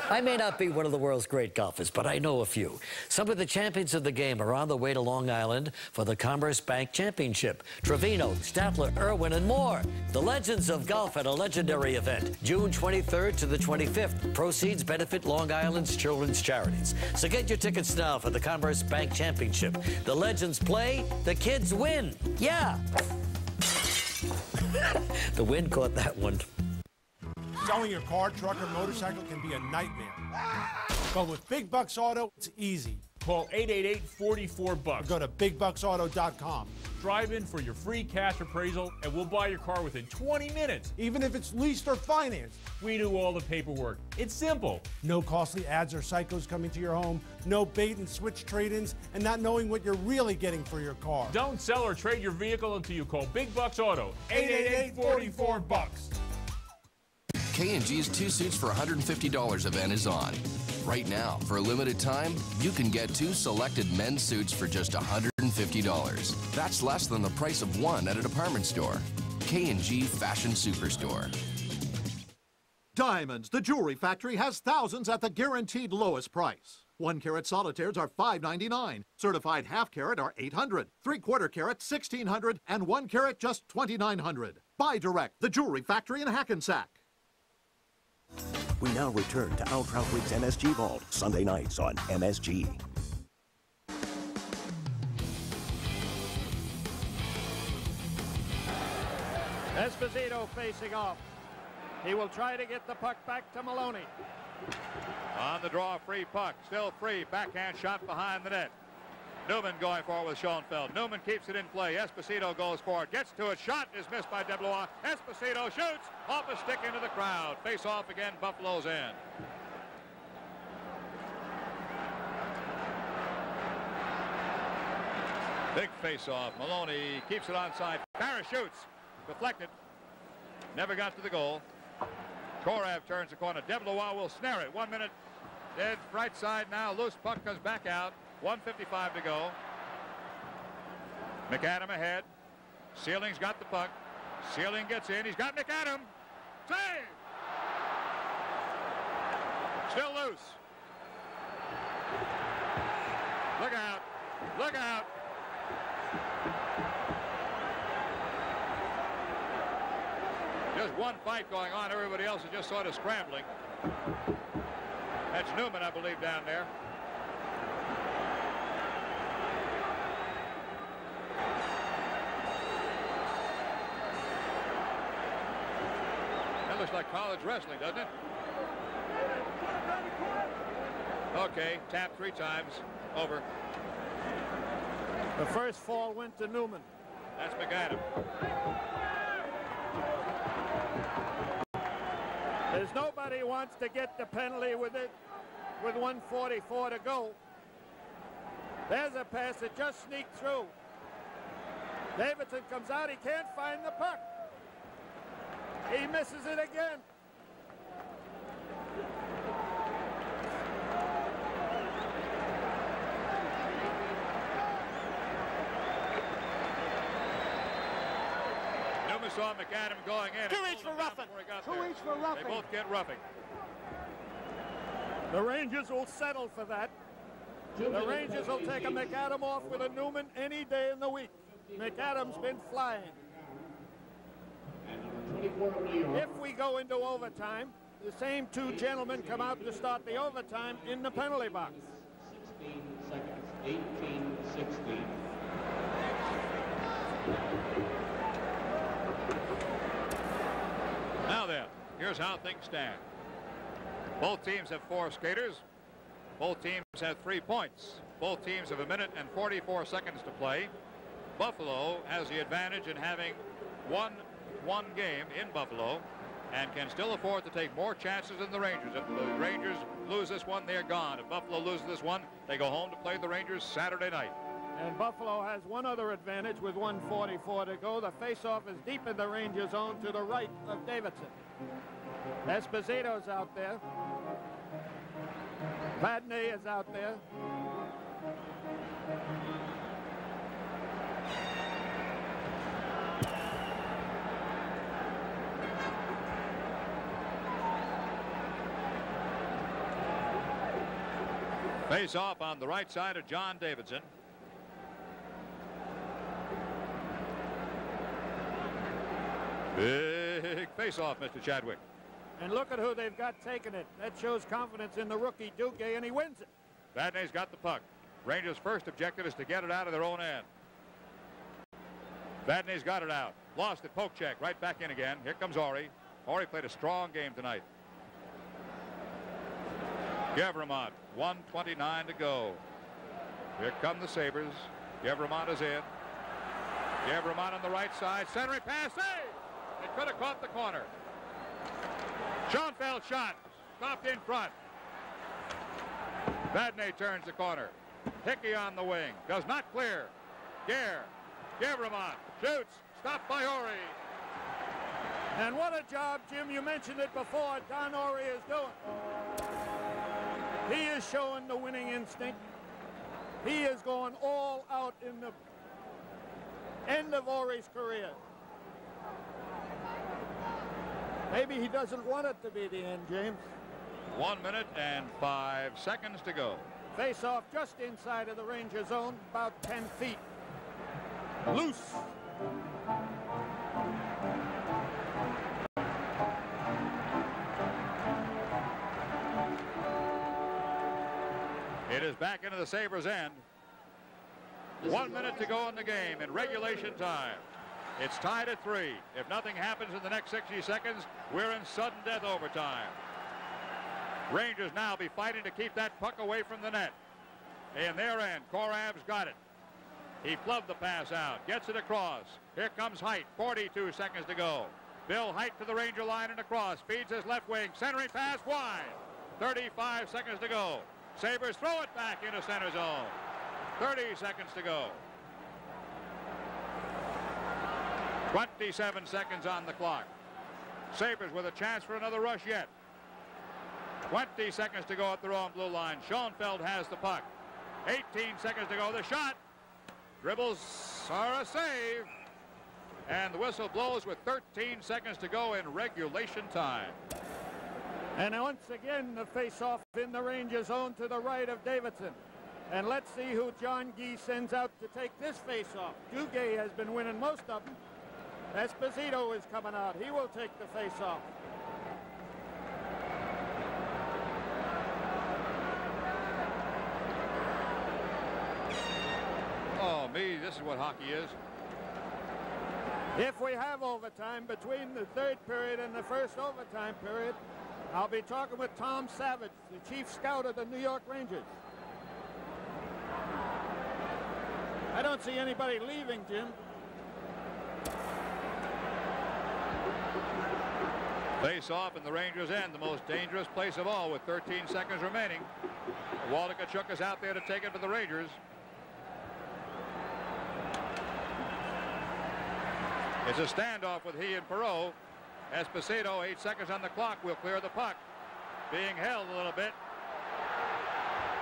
I may not be one of the world's great golfers, but I know a few. Some of the champions of the game are on the way to Long Island for the Commerce Bank Championship. Trevino, Stadler, Irwin, and more. The Legends of Golf at a legendary event, June 23rd to the 25th. Proceeds benefit Long Island's children's charities. So get your tickets now for the Commerce Bank Championship. The Legends play, the kids win. Yeah. the wind caught that one. Selling your car, truck, or motorcycle can be a nightmare. But with Big Bucks Auto, it's easy. Call 888-44-BUCKS. Go to BigBucksAuto.com. Drive in for your free cash appraisal, and we'll buy your car within 20 minutes. Even if it's leased or financed. We do all the paperwork. It's simple. No costly ads or psychos coming to your home, no bait and switch trade-ins, and not knowing what you're really getting for your car. Don't sell or trade your vehicle until you call Big Bucks Auto. 888-44-BUCKS. K&G's two suits for $150 event is on. Right now, for a limited time, you can get two selected men's suits for just $150. That's less than the price of one at a department store. K&G Fashion Superstore. Diamonds, the jewelry factory has thousands at the guaranteed lowest price. One carat solitaires are $5.99. Certified half carat are 800. Three quarter carat 1,600. And one carat just 2,900. Buy direct, the jewelry factory in Hackensack. We now return to Al Trautwig's MSG Vault, Sunday nights on MSG. Esposito facing off. He will try to get the puck back to Maloney. On the draw, free puck. Still free. Backhand shot behind the net. Newman going forward with Schoenfeld. Newman keeps it in play. Esposito goes for it. Gets to it. Shot is missed by DeBlois. Esposito shoots. Off a stick into the crowd. Face off again. Buffalo's in. Big face off. Maloney keeps it onside. Farrish shoots. Deflected. Never got to the goal. Korab turns the corner. DeBlois will snare it. One minute. Dead right side now. Loose puck comes back out. 155 to go. McAdam ahead. Seiling's got the puck. Sealing gets in. He's got McAdam. Save! Still loose. Look out. Look out. Just one fight going on. Everybody else is just sort of scrambling. That's Newman, I believe, down there. That looks like college wrestling, doesn't it? Okay, tap three times. Over. The first fall went to Newman. That's McAdam. There's nobody wants to get the penalty with it with 144 to go. There's a pass that just sneaked through. Davidson comes out. He can't find the puck. He misses it again. Newman saw McAdam going in. Two each for roughing. Two each for They both get roughing. The Rangers will settle for that. The Rangers will take a McAdam off with a Newman any day in the week. McAdams been flying. If we go into overtime, the same two gentlemen come out to start the overtime in the penalty box. 16 seconds. 18, 16. Now then, here's how things stand. Both teams have four skaters. Both teams have three points. Both teams have a minute and 44 seconds to play. Buffalo has the advantage in having won one game in Buffalo and can still afford to take more chances than the Rangers. If the Rangers lose this one, they're gone. If Buffalo loses this one, they go home to play the Rangers Saturday night. And Buffalo has one other advantage with 144 to go. The faceoff is deep in the Ranger zone to the right of Davidson. Esposito's out there. Vadnais is out there. Face off on the right side of John Davidson. Big face off, Mr. Chadwick. And look at who they've got taking it. That shows confidence in the rookie Duguay, and he wins it. Vadnais got the puck. Rangers' first objective is to get it out of their own end. Vadnais got it out. Lost it. Poke check. Right back in again. Here comes Awrey. Awrey played a strong game tonight. Guevremont, 129 to go. Here come the Sabres. Guevremont is in. Guevremont on the right side. Centering pass. It could have caught the corner. Schoenfeld shot. Stopped in front. Vadnais turns the corner. Hickey on the wing. Does not clear. Gare. Guevremont shoots. Stopped by Awrey. And what a job, Jim, you mentioned it before, Don Awrey is doing. He is showing the winning instinct. He is going all out in the end of Awrey's career. Maybe he doesn't want it to be the end, James. One minute and five seconds to go. Face off just inside of the Ranger zone, about 10 feet. Loose. Is back into the Sabres' end. One minute to go in the game in regulation time. It's tied at three. If nothing happens in the next 60 seconds, we're in sudden death overtime. Rangers now be fighting to keep that puck away from the net. In their end, Korab's got it. He flubbed the pass out, gets it across. Here comes Hajt, 42 seconds to go. Bill Hajt to the Ranger line and across, feeds his left wing, centering pass wide. 35 seconds to go. Sabres throw it back into center zone. 30 seconds to go. 27 seconds on the clock. Sabres with a chance for another rush yet. 20 seconds to go at their own blue line. Schoenfeld has the puck. 18 seconds to go. The shot. Dribbles are a save. And the whistle blows with 13 seconds to go in regulation time. And once again, the face-off in the Ranger zone to the right of Davidson. And let's see who Jean-Guy sends out to take this face-off. Duguay has been winning most of them. Esposito is coming out. He will take the face-off. Oh, me, this is what hockey is. If we have overtime between the third period and the first overtime period, I'll be talking with Tom Savage, the chief scout of the New York Rangers. I don't see anybody leaving, Jim. Face off in the Rangers' end, the most dangerous place of all with 13 seconds remaining. Walter Tkaczuk is out there to take it for the Rangers. It's a standoff with he and Perreault. Esposito, eight seconds on the clock, will clear the puck. Being held a little bit.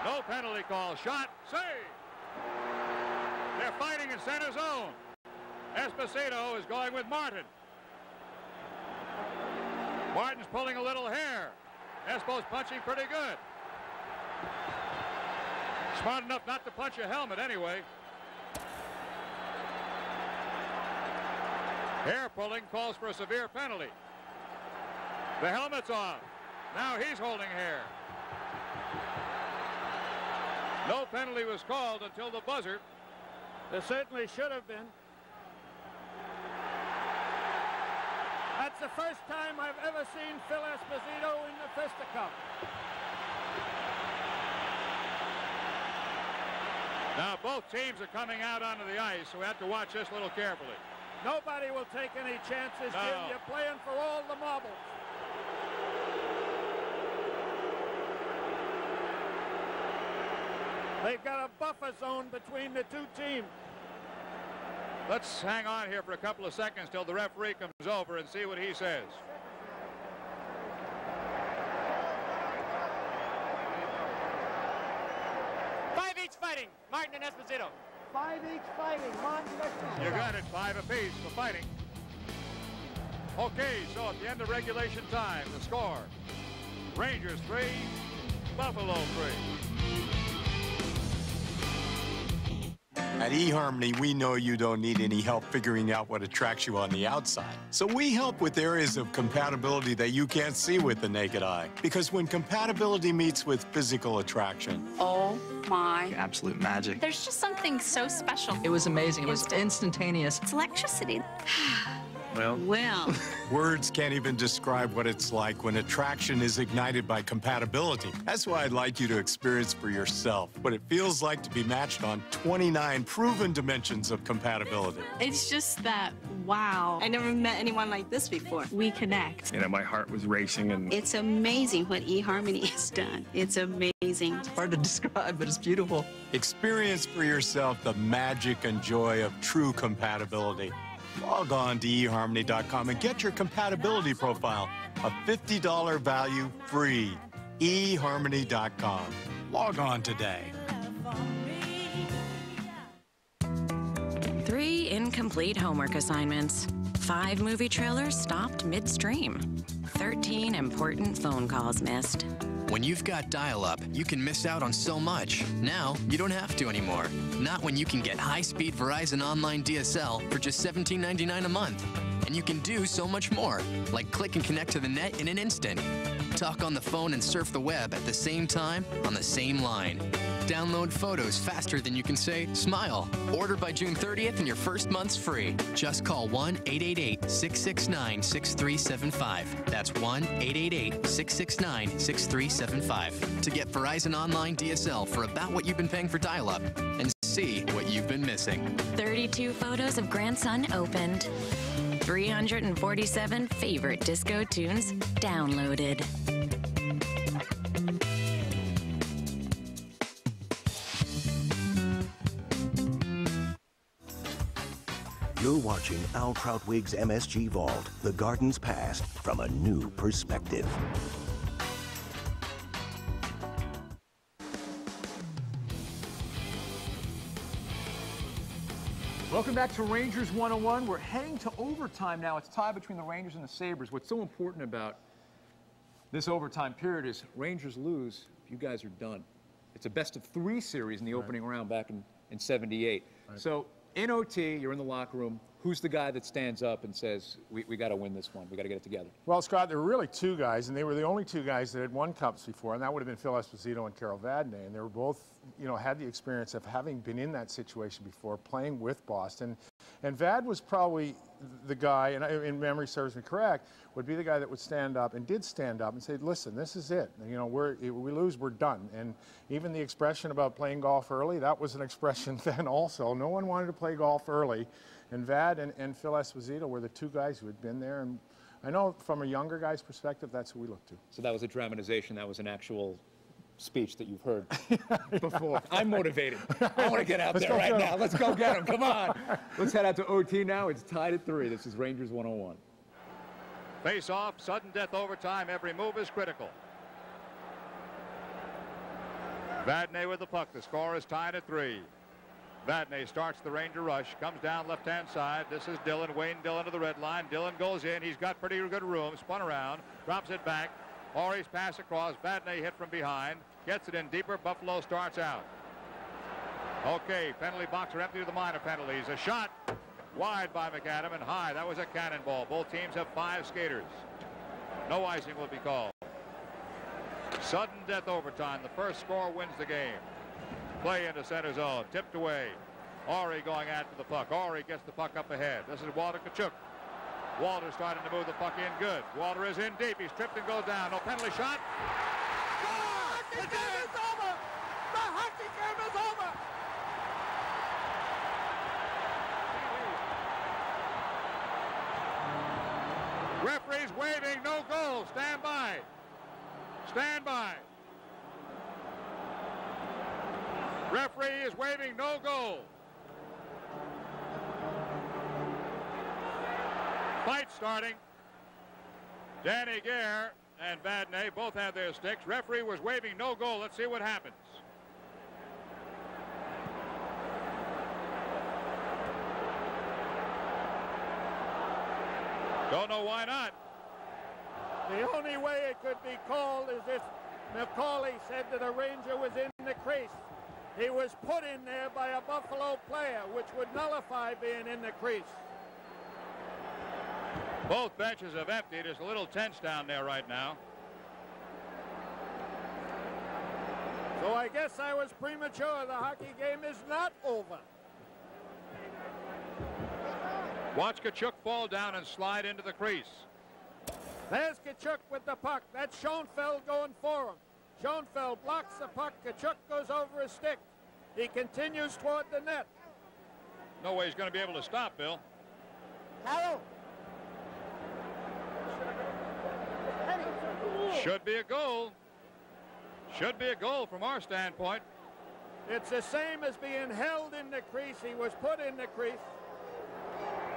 No penalty call. Shot. Save. They're fighting in center zone. Esposito is going with Martin. Martin's pulling a little hair. Espo's punching pretty good. Smart enough not to punch a helmet anyway. Hair pulling calls for a severe penalty. The helmet's off. Now he's holding hair. No penalty was called until the buzzer. There certainly should have been. That's the first time I've ever seen Phil Esposito in the fisticuff. Now both teams are coming out onto the ice, so we have to watch this a little carefully. Nobody will take any chances, No. Jim. You're playing for all the marbles. They've got a buffer zone between the two teams. Let's hang on here for a couple of seconds till the referee comes over and see what he says. Five each fighting. Martin and Esposito. Five each fighting. Martin You got it, five apiece for fighting. Okay, so at the end of regulation time, the score. Rangers three, Buffalo three. At eHarmony, we know you don't need any help figuring out what attracts you on the outside. So we help with areas of compatibility that you can't see with the naked eye. Because when compatibility meets with physical attraction, Oh my. Absolute magic. There's just something so special. It was amazing. It was instantaneous. It's electricity. well, Well. words can't even describe what it's like when attraction is ignited by compatibility. That's why I'd like you to experience for yourself what it feels like to be matched on 29 proven dimensions of compatibility. It's just that, wow. I never met anyone like this before. We connect. You know, my heart was racing and It's amazing what eHarmony has done. It's amazing. It's hard to describe, but it's beautiful. Experience for yourself the magic and joy of true compatibility. Log on to eharmony.com and get your compatibility profile. A $50 value free. eharmony.com. Log on today. Three incomplete homework assignments. Five movie trailers stopped midstream. 13 important phone calls missed. When you've got dial up, you can miss out on so much. Now, you don't have to anymore. Not when you can get high speed Verizon Online DSL for just $17.99 a month. And you can do so much more, like click and connect to the net in an instant. Talk on the phone and surf the web at the same time on the same line. Download photos faster than you can say smile. Order by June 30th and your first month's free. Just call 1 888 669 6375. That's 1 888 669 6375 to get Verizon Online DSL for about what you've been paying for dial up and see what you've been missing. 32 photos of grandson opened. 347 favorite disco tunes downloaded. You're watching Al Trautwig's MSG Vault, the garden's past from a new perspective. Welcome back to Rangers 101. We're heading to overtime now. It's tied between the Rangers and the Sabres. What's so important about this overtime period is Rangers lose, you guys are done. It's a best of three series in the opening round back in, in 78. So in OT, you're in the locker room. Who's the guy that stands up and says, we, we got to win this one. We got to get it together. Well, Scott, there were really two guys, and they were the only two guys that had won cups before, and that would have been Phil Esposito and Carol Vadnais. And they were both, you know, had the experience of having been in that situation before, playing with Boston. And Vad was probably the guy, and in memory serves me correct, would be the guy that would stand up and did stand up and say, "Listen, this is it. You know, we're if we lose, we're done." And even the expression about playing golf early, that was an expression then also. No one wanted to play golf early, and Vad and, and Phil Esposito were the two guys who had been there. And I know from a younger guy's perspective, that's who we look to. So that was a dramatization. That was an actual speech that you've heard before. I'm motivated. I want to get out Let's there right now. Let's go get them. Come on. Let's head out to OT now. It's tied at three. This is Rangers 101. Face off, sudden death overtime. Every move is critical. Vadnais with the puck. The score is tied at three. Vadnais starts the Ranger rush, comes down left-hand side. This is Dillon. Wayne Dillon to the red line. Dillon goes in. He's got pretty good room. Spun around, drops it back. Awrey's pass across. Vadnais hit from behind. Gets it in deeper. Buffalo starts out. Okay, penalty box are empty to the minor penalties. A shot. Wide by McAdam and high. That was a cannonball. Both teams have five skaters. No icing will be called. Sudden death overtime. The first score wins the game. Play into center zone. Tipped away. Awrey going after the puck. Awrey gets the puck up ahead. This is Walter Tkaczuk. Walter starting to move the puck in good. Walter is in deep. He's tripped and goes down. No penalty shot. The Referee's waving. No goal. Stand by. Stand by. Referee is waving no goal. Fight starting. Danny Gare and Vadnais both have their sticks. Referee was waving no goal. Let's see what happens. Don't know why not. The only way it could be called is if McCauley said that a Ranger was in the crease. He was put in there by a Buffalo player, which would nullify being in the crease. Both benches have emptied. It's a little tense down there right now. So I guess I was premature. The hockey game is not over. Watch Tkaczuk fall down and slide into the crease. There's Tkaczuk with the puck. That's Schoenfeld going for him. Schoenfeld blocks the puck. Tkaczuk goes over his stick. He continues toward the net. No way he's going to be able to stop, Bill. Hello. Should be a goal. Should be a goal from our standpoint. It's the same as being held in the crease. He was put in the crease.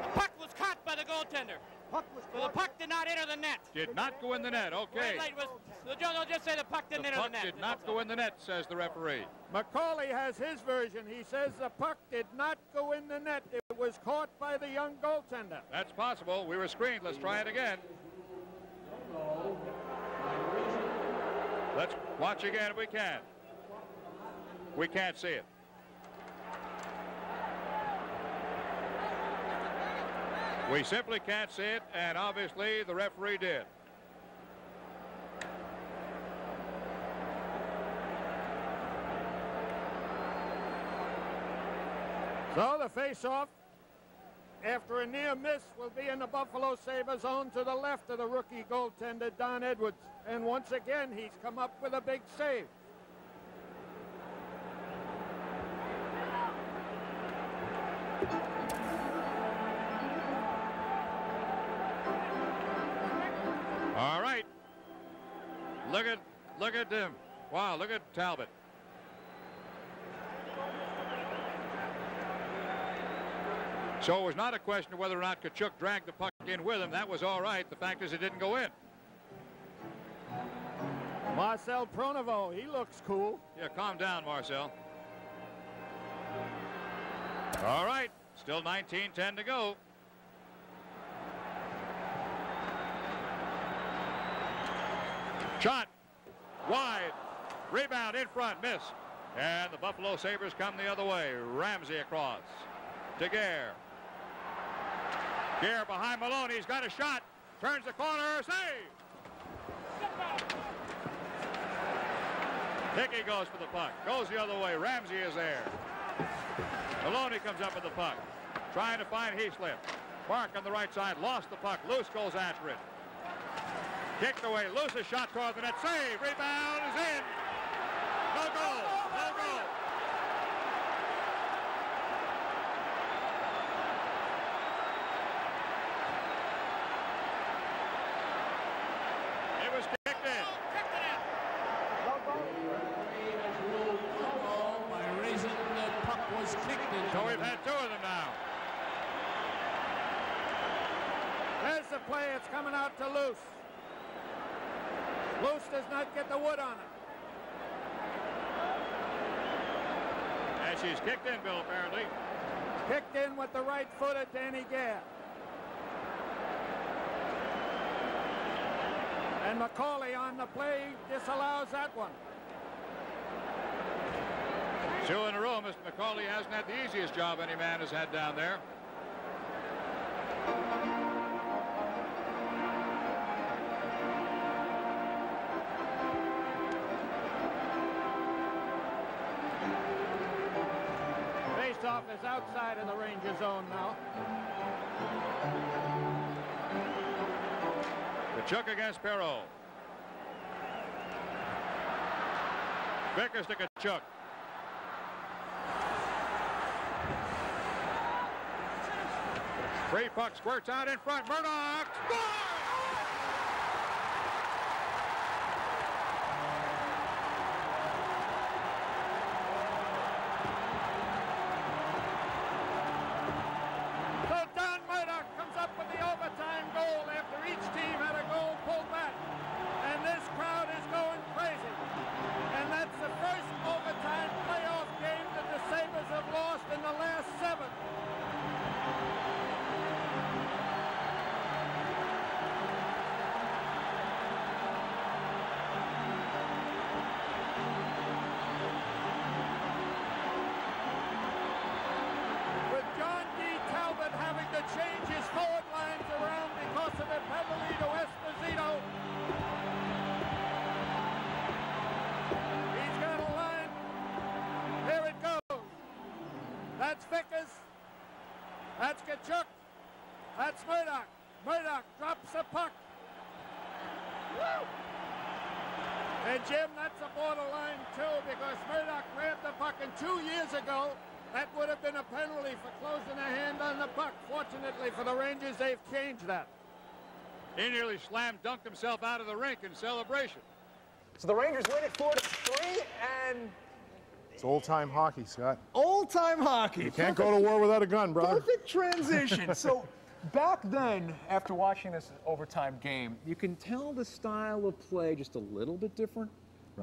The puck was caught by the goaltender. Puck was so the puck did not enter the net. Did not go in the net. Okay. Red light was. So they'll just say the puck didn't the enter puck the net. did not go in the net, says the referee. McCauley has his version. He says the puck did not go in the net. It was caught by the young goaltender. That's possible. We were screened. Let's try it again. Let's watch again if we can. We can't see it. We simply can't see it, and obviously the referee did. So the face-off, after a near miss, will be in the Buffalo Sabre zone to the left of the rookie goaltender, Don Edwards. And once again, he's come up with a big save. At him. Wow, look at Talbot. So it was not a question of whether or not Tkaczuk dragged the puck in with him. That was all right. The fact is it didn't go in. Marcel Pronovost, he looks cool. Yeah, calm down, Marcel. All right, still 19-10 to go. Shot, wide, rebound in front, miss. And the Buffalo Sabres come the other way. Ramsay across to Gare. Gare behind Maloney. He's got a shot. Turns the corner. Save. Hickey goes for the puck. Goes the other way. Ramsay is there. Maloney comes up with the puck. Trying to find Heaslip. Mark on the right side. Lost the puck. Luce goes after it. Kicked away. Luce a shot toward the net. Save. Rebound is in. No goal. No goal. It was kicked in. By reason the puck was kicked in. So we've had two of them now. There's the play. It's coming out to Luce. Luce does not get the wood on it. And she's kicked in, Bill, apparently. Kicked in with the right foot at Danny Gare. And McCauley on the play disallows that one. Two in a row. Mr. McCauley hasn't had the easiest job any man has had down there. Is outside of the Ranger zone now. Tkaczuk against Perreault. Vickers to Tkaczuk. Free puck squirts out in front. Murdoch scores! Jim, that's a borderline too because Murdoch grabbed the puck and two years ago that would have been a penalty for closing a hand on the puck. Fortunately for the Rangers, they've changed that. He nearly slam dunked himself out of the rink in celebration. So the Rangers win it four to three, and It's old-time hockey, Scott. old-time hockey. You can't go to war without a gun, brother. Perfect transition. so back then, after watching this overtime game, you can tell the style of play just a little bit different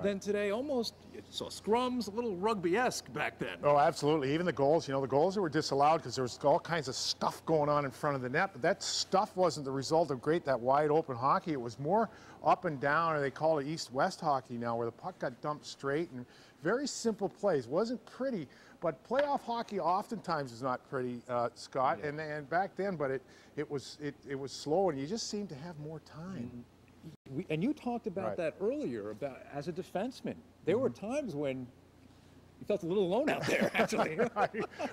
than today. Almost you saw scrums, a little rugby-esque back then. Oh, absolutely. Even the goals, you know, the goals that were disallowed because there was all kinds of stuff going on in front of the net. But that stuff wasn't the result of great, that wide open hockey. It was more up and down, or they call it east-west hockey now, where the puck got dumped straight and very simple plays. Wasn't pretty, but playoff hockey oftentimes is not pretty, uh, Scott. And, and back then, but it, it was it, it was slow, and you just seemed to have more time. We, and you talked about Right. that earlier about as a defenseman. There were times when you felt a little alone out there, actually.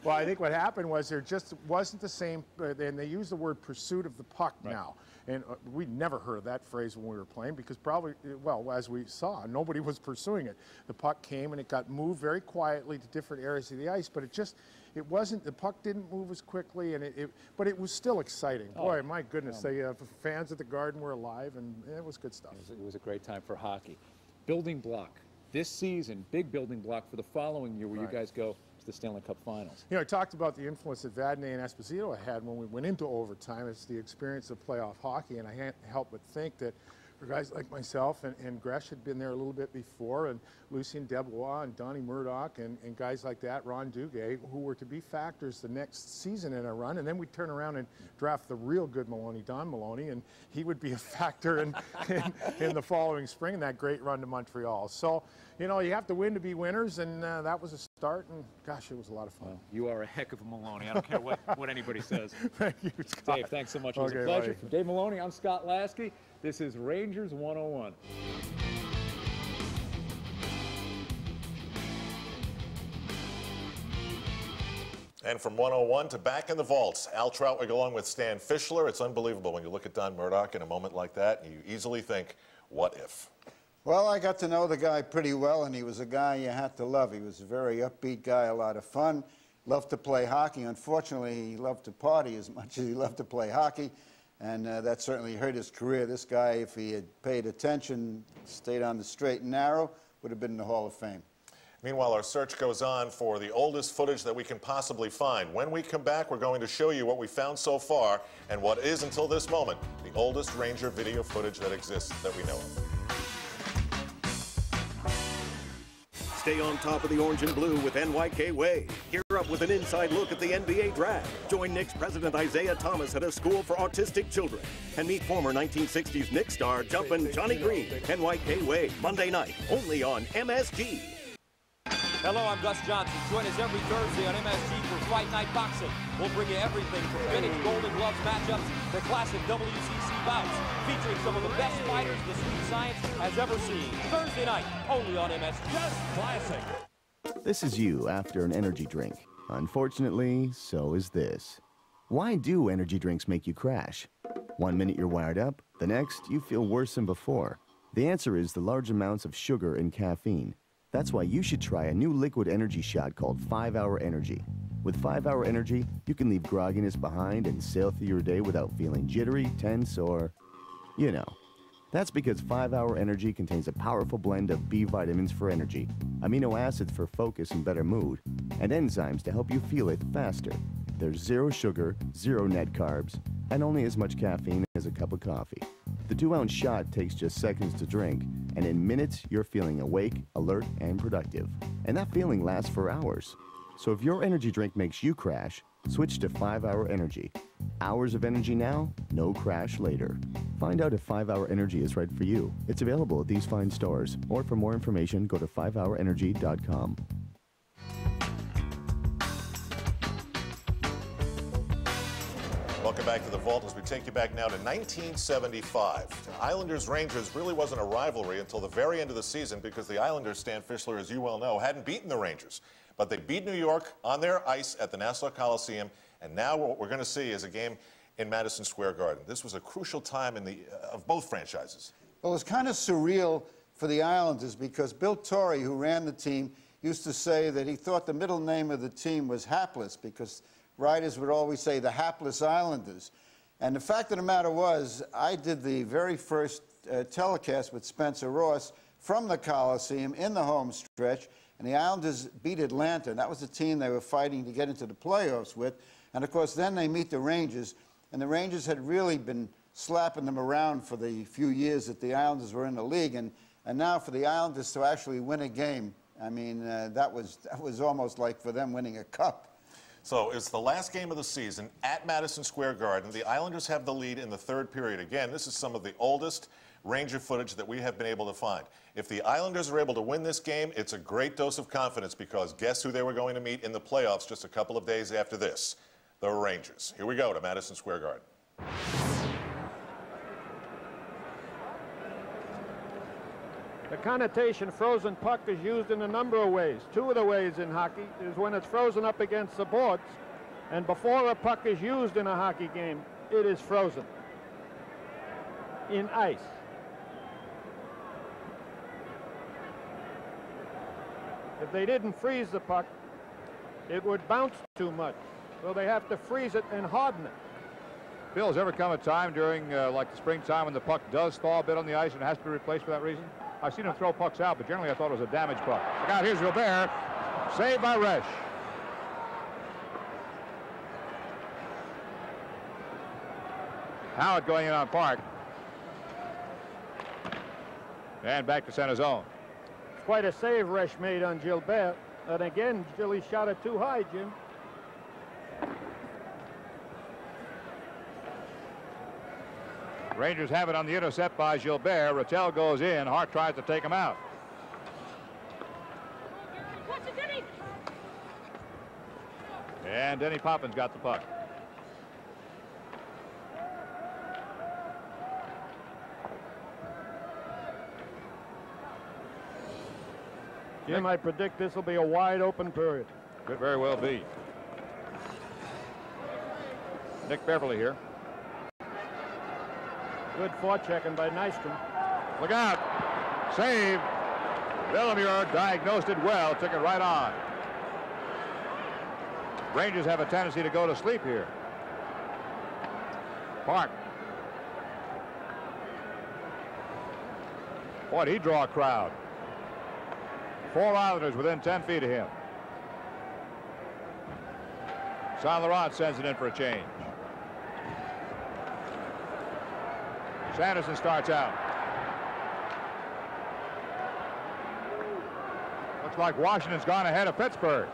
well, I think what happened was there just wasn't the same, uh, and they use the word pursuit of the puck now. And uh, we never heard of that phrase when we were playing because probably, well, as we saw, nobody was pursuing it. The puck came and it got moved very quietly to different areas of the ice, but it just, it wasn't, the puck didn't move as quickly, and it, it but it was still exciting. Oh, Boy, my goodness, the uh, fans at the Garden were alive, and it was good stuff. It was, it was a great time for hockey. Building block this season, big building block for the following year, where Right. you guys go to the Stanley Cup Finals. You know, I talked about the influence that Vadnais and Esposito had when we went into overtime. It's the experience of playoff hockey, and I can't help but think that for guys like myself and, and Gresh had been there a little bit before, and Lucien DeBlois and Donnie Murdoch and, and guys like that, Ron Duguay, who were to be factors the next season in a run. And then we'd turn around and draft the real good Maloney, Don Maloney, and he would be a factor in, in, in the following spring in that great run to Montreal. So, you know, you have to win to be winners, and uh, that was a start, and gosh, it was a lot of fun. You are a heck of a Maloney. I don't care what, what anybody says. Thank you, Scott. Dave, thanks so much. It was Okay, a pleasure. buddy. Dave Maloney, I'm Scott Lasky. This is Rangers 101. And from 101 to back in the vaults, Al Trautwig along with Stan Fischler. It's unbelievable when you look at Don Murdoch in a moment like that, you easily think, what if? Well, I got to know the guy pretty well, and he was a guy you had to love. He was a very upbeat guy, a lot of fun, loved to play hockey. Unfortunately, he loved to party as much as he loved to play hockey, and uh, that certainly hurt his career. This guy, if he had paid attention, stayed on the straight and narrow, would have been in the Hall of Fame. Meanwhile, our search goes on for the oldest footage that we can possibly find. When we come back, we're going to show you what we found so far and what is, until this moment, the oldest Ranger video footage that exists that we know of. Stay on top of the orange and blue with NYK Way. Gear up with an inside look at the NBA draft. Join Knicks president Isiah Thomas at a school for autistic children. And meet former 1960s Knicks star Jumpin' Johnny Green. NYK Way, Monday night, only on MSG. Hello, I'm Gus Johnson. Join us every Thursday on MSG for Fight Night Boxing. We'll bring you everything from vintage Golden Gloves matchups to classic WCC bouts, featuring some of the best fighters the street science has ever seen. Thursday night, only on MSG. Just classic. This is you after an energy drink. Unfortunately, so is this. Why do energy drinks make you crash? One minute you're wired up, the next you feel worse than before. The answer is the large amounts of sugar and caffeine. That's why you should try a new liquid energy shot called 5 Hour Energy. With 5 Hour Energy, you can leave grogginess behind and sail through your day without feeling jittery, tense, or. you know. That's because 5 Hour Energy contains a powerful blend of B vitamins for energy, amino acids for focus and better mood, and enzymes to help you feel it faster. There's zero sugar, zero net carbs, and only as much caffeine as a cup of coffee. The two ounce shot takes just seconds to drink, and in minutes, you're feeling awake, alert, and productive. And that feeling lasts for hours. So if your energy drink makes you crash, switch to 5 Hour Energy. Hours of energy now, no crash later. Find out if 5 Hour Energy is right for you. It's available at these fine stores, or for more information, go to 5hourenergy.com. Welcome back to the Vault as we take you back now to 1975. Islanders Rangers really wasn't a rivalry until the very end of the season because the Islanders, Stan Fischler, as you well know, hadn't beaten the Rangers. But they beat New York on their ice at the Nassau Coliseum, and now what we're going to see is a game in Madison Square Garden. This was a crucial time in the, uh, of both franchises. Well, it was kind of surreal for the Islanders because Bill Torrey, who ran the team, used to say that he thought the middle name of the team was hapless because writers would always say the hapless Islanders. And the fact of the matter was, I did the very first uh, telecast with Spencer Ross from the Coliseum in the home stretch, and the Islanders beat Atlanta. And that was the team they were fighting to get into the playoffs with. And of course, then they meet the Rangers, and the Rangers had really been slapping them around for the few years that the Islanders were in the league. And, and now for the Islanders to actually win a game, I mean, uh, that, was, that was almost like for them winning a cup. So it's the last game of the season at Madison Square Garden. The Islanders have the lead in the third period. Again, this is some of the oldest Ranger footage that we have been able to find. If the Islanders are able to win this game, it's a great dose of confidence because guess who they were going to meet in the playoffs just a couple of days after this? The Rangers. Here we go to Madison Square Garden. The connotation frozen puck is used in a number of ways. Two of the ways in hockey is when it's frozen up against the boards, and before a puck is used in a hockey game, it is frozen in ice. If they didn't freeze the puck, it would bounce too much. So they have to freeze it and harden it. Bill, has ever come a time during, uh, like the springtime, when the puck does thaw a bit on the ice and has to be replaced for that reason? I've seen him throw pucks out, but generally I thought it was a damaged puck. Look out, here's Gilbert. Saved by Resch. Howard going in on Park. And back to center zone. Quite a save Resch made on Gilbert. And again, Gilly shot it too high, Jim. Rangers have it on the intercept by Gilbert. Ratelle goes in. Hart tries to take him out. And Denis Potvin got the puck. Jim, I predict this will be a wide open period. Could very well be. Nick Beverley here. Good forechecking by Nystrom. Look out. Save. Villemure diagnosed it well, took it right on. Rangers have a tendency to go to sleep here. Park. Boy, he draw a crowd. Four Islanders within 10 feet of him. Saint Laurent sends it in for a change. Sanderson starts out. Looks like Washington's gone ahead of Pittsburgh.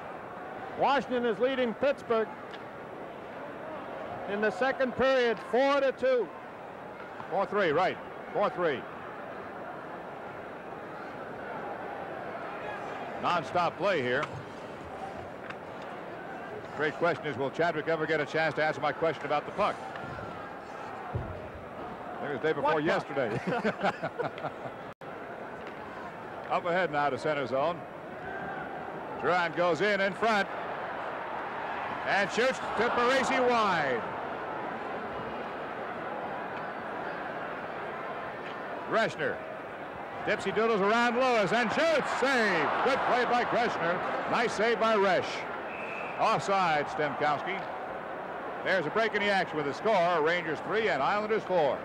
Washington is leading Pittsburgh in the second period, four to two. Four three, right? Four three. Non-stop play here. Great question is, will Chadwick ever get a chance to answer my question about the puck? The day before yesterday. Up ahead now to center zone. Drouin goes in in front and shoots to Parisé wide. Greschner. Dipsy doodles around Lewis and shoots. Save. Good play by Greschner. Nice save by Resch. Offside, Stemkowski. There's a break in the action with the score. Rangers 3 and Islanders 4.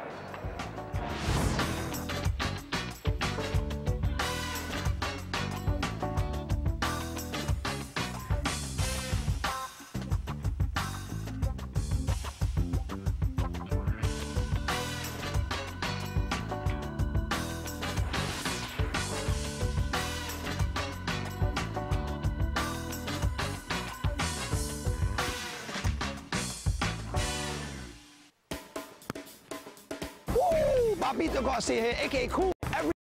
Garcia here, aka Cool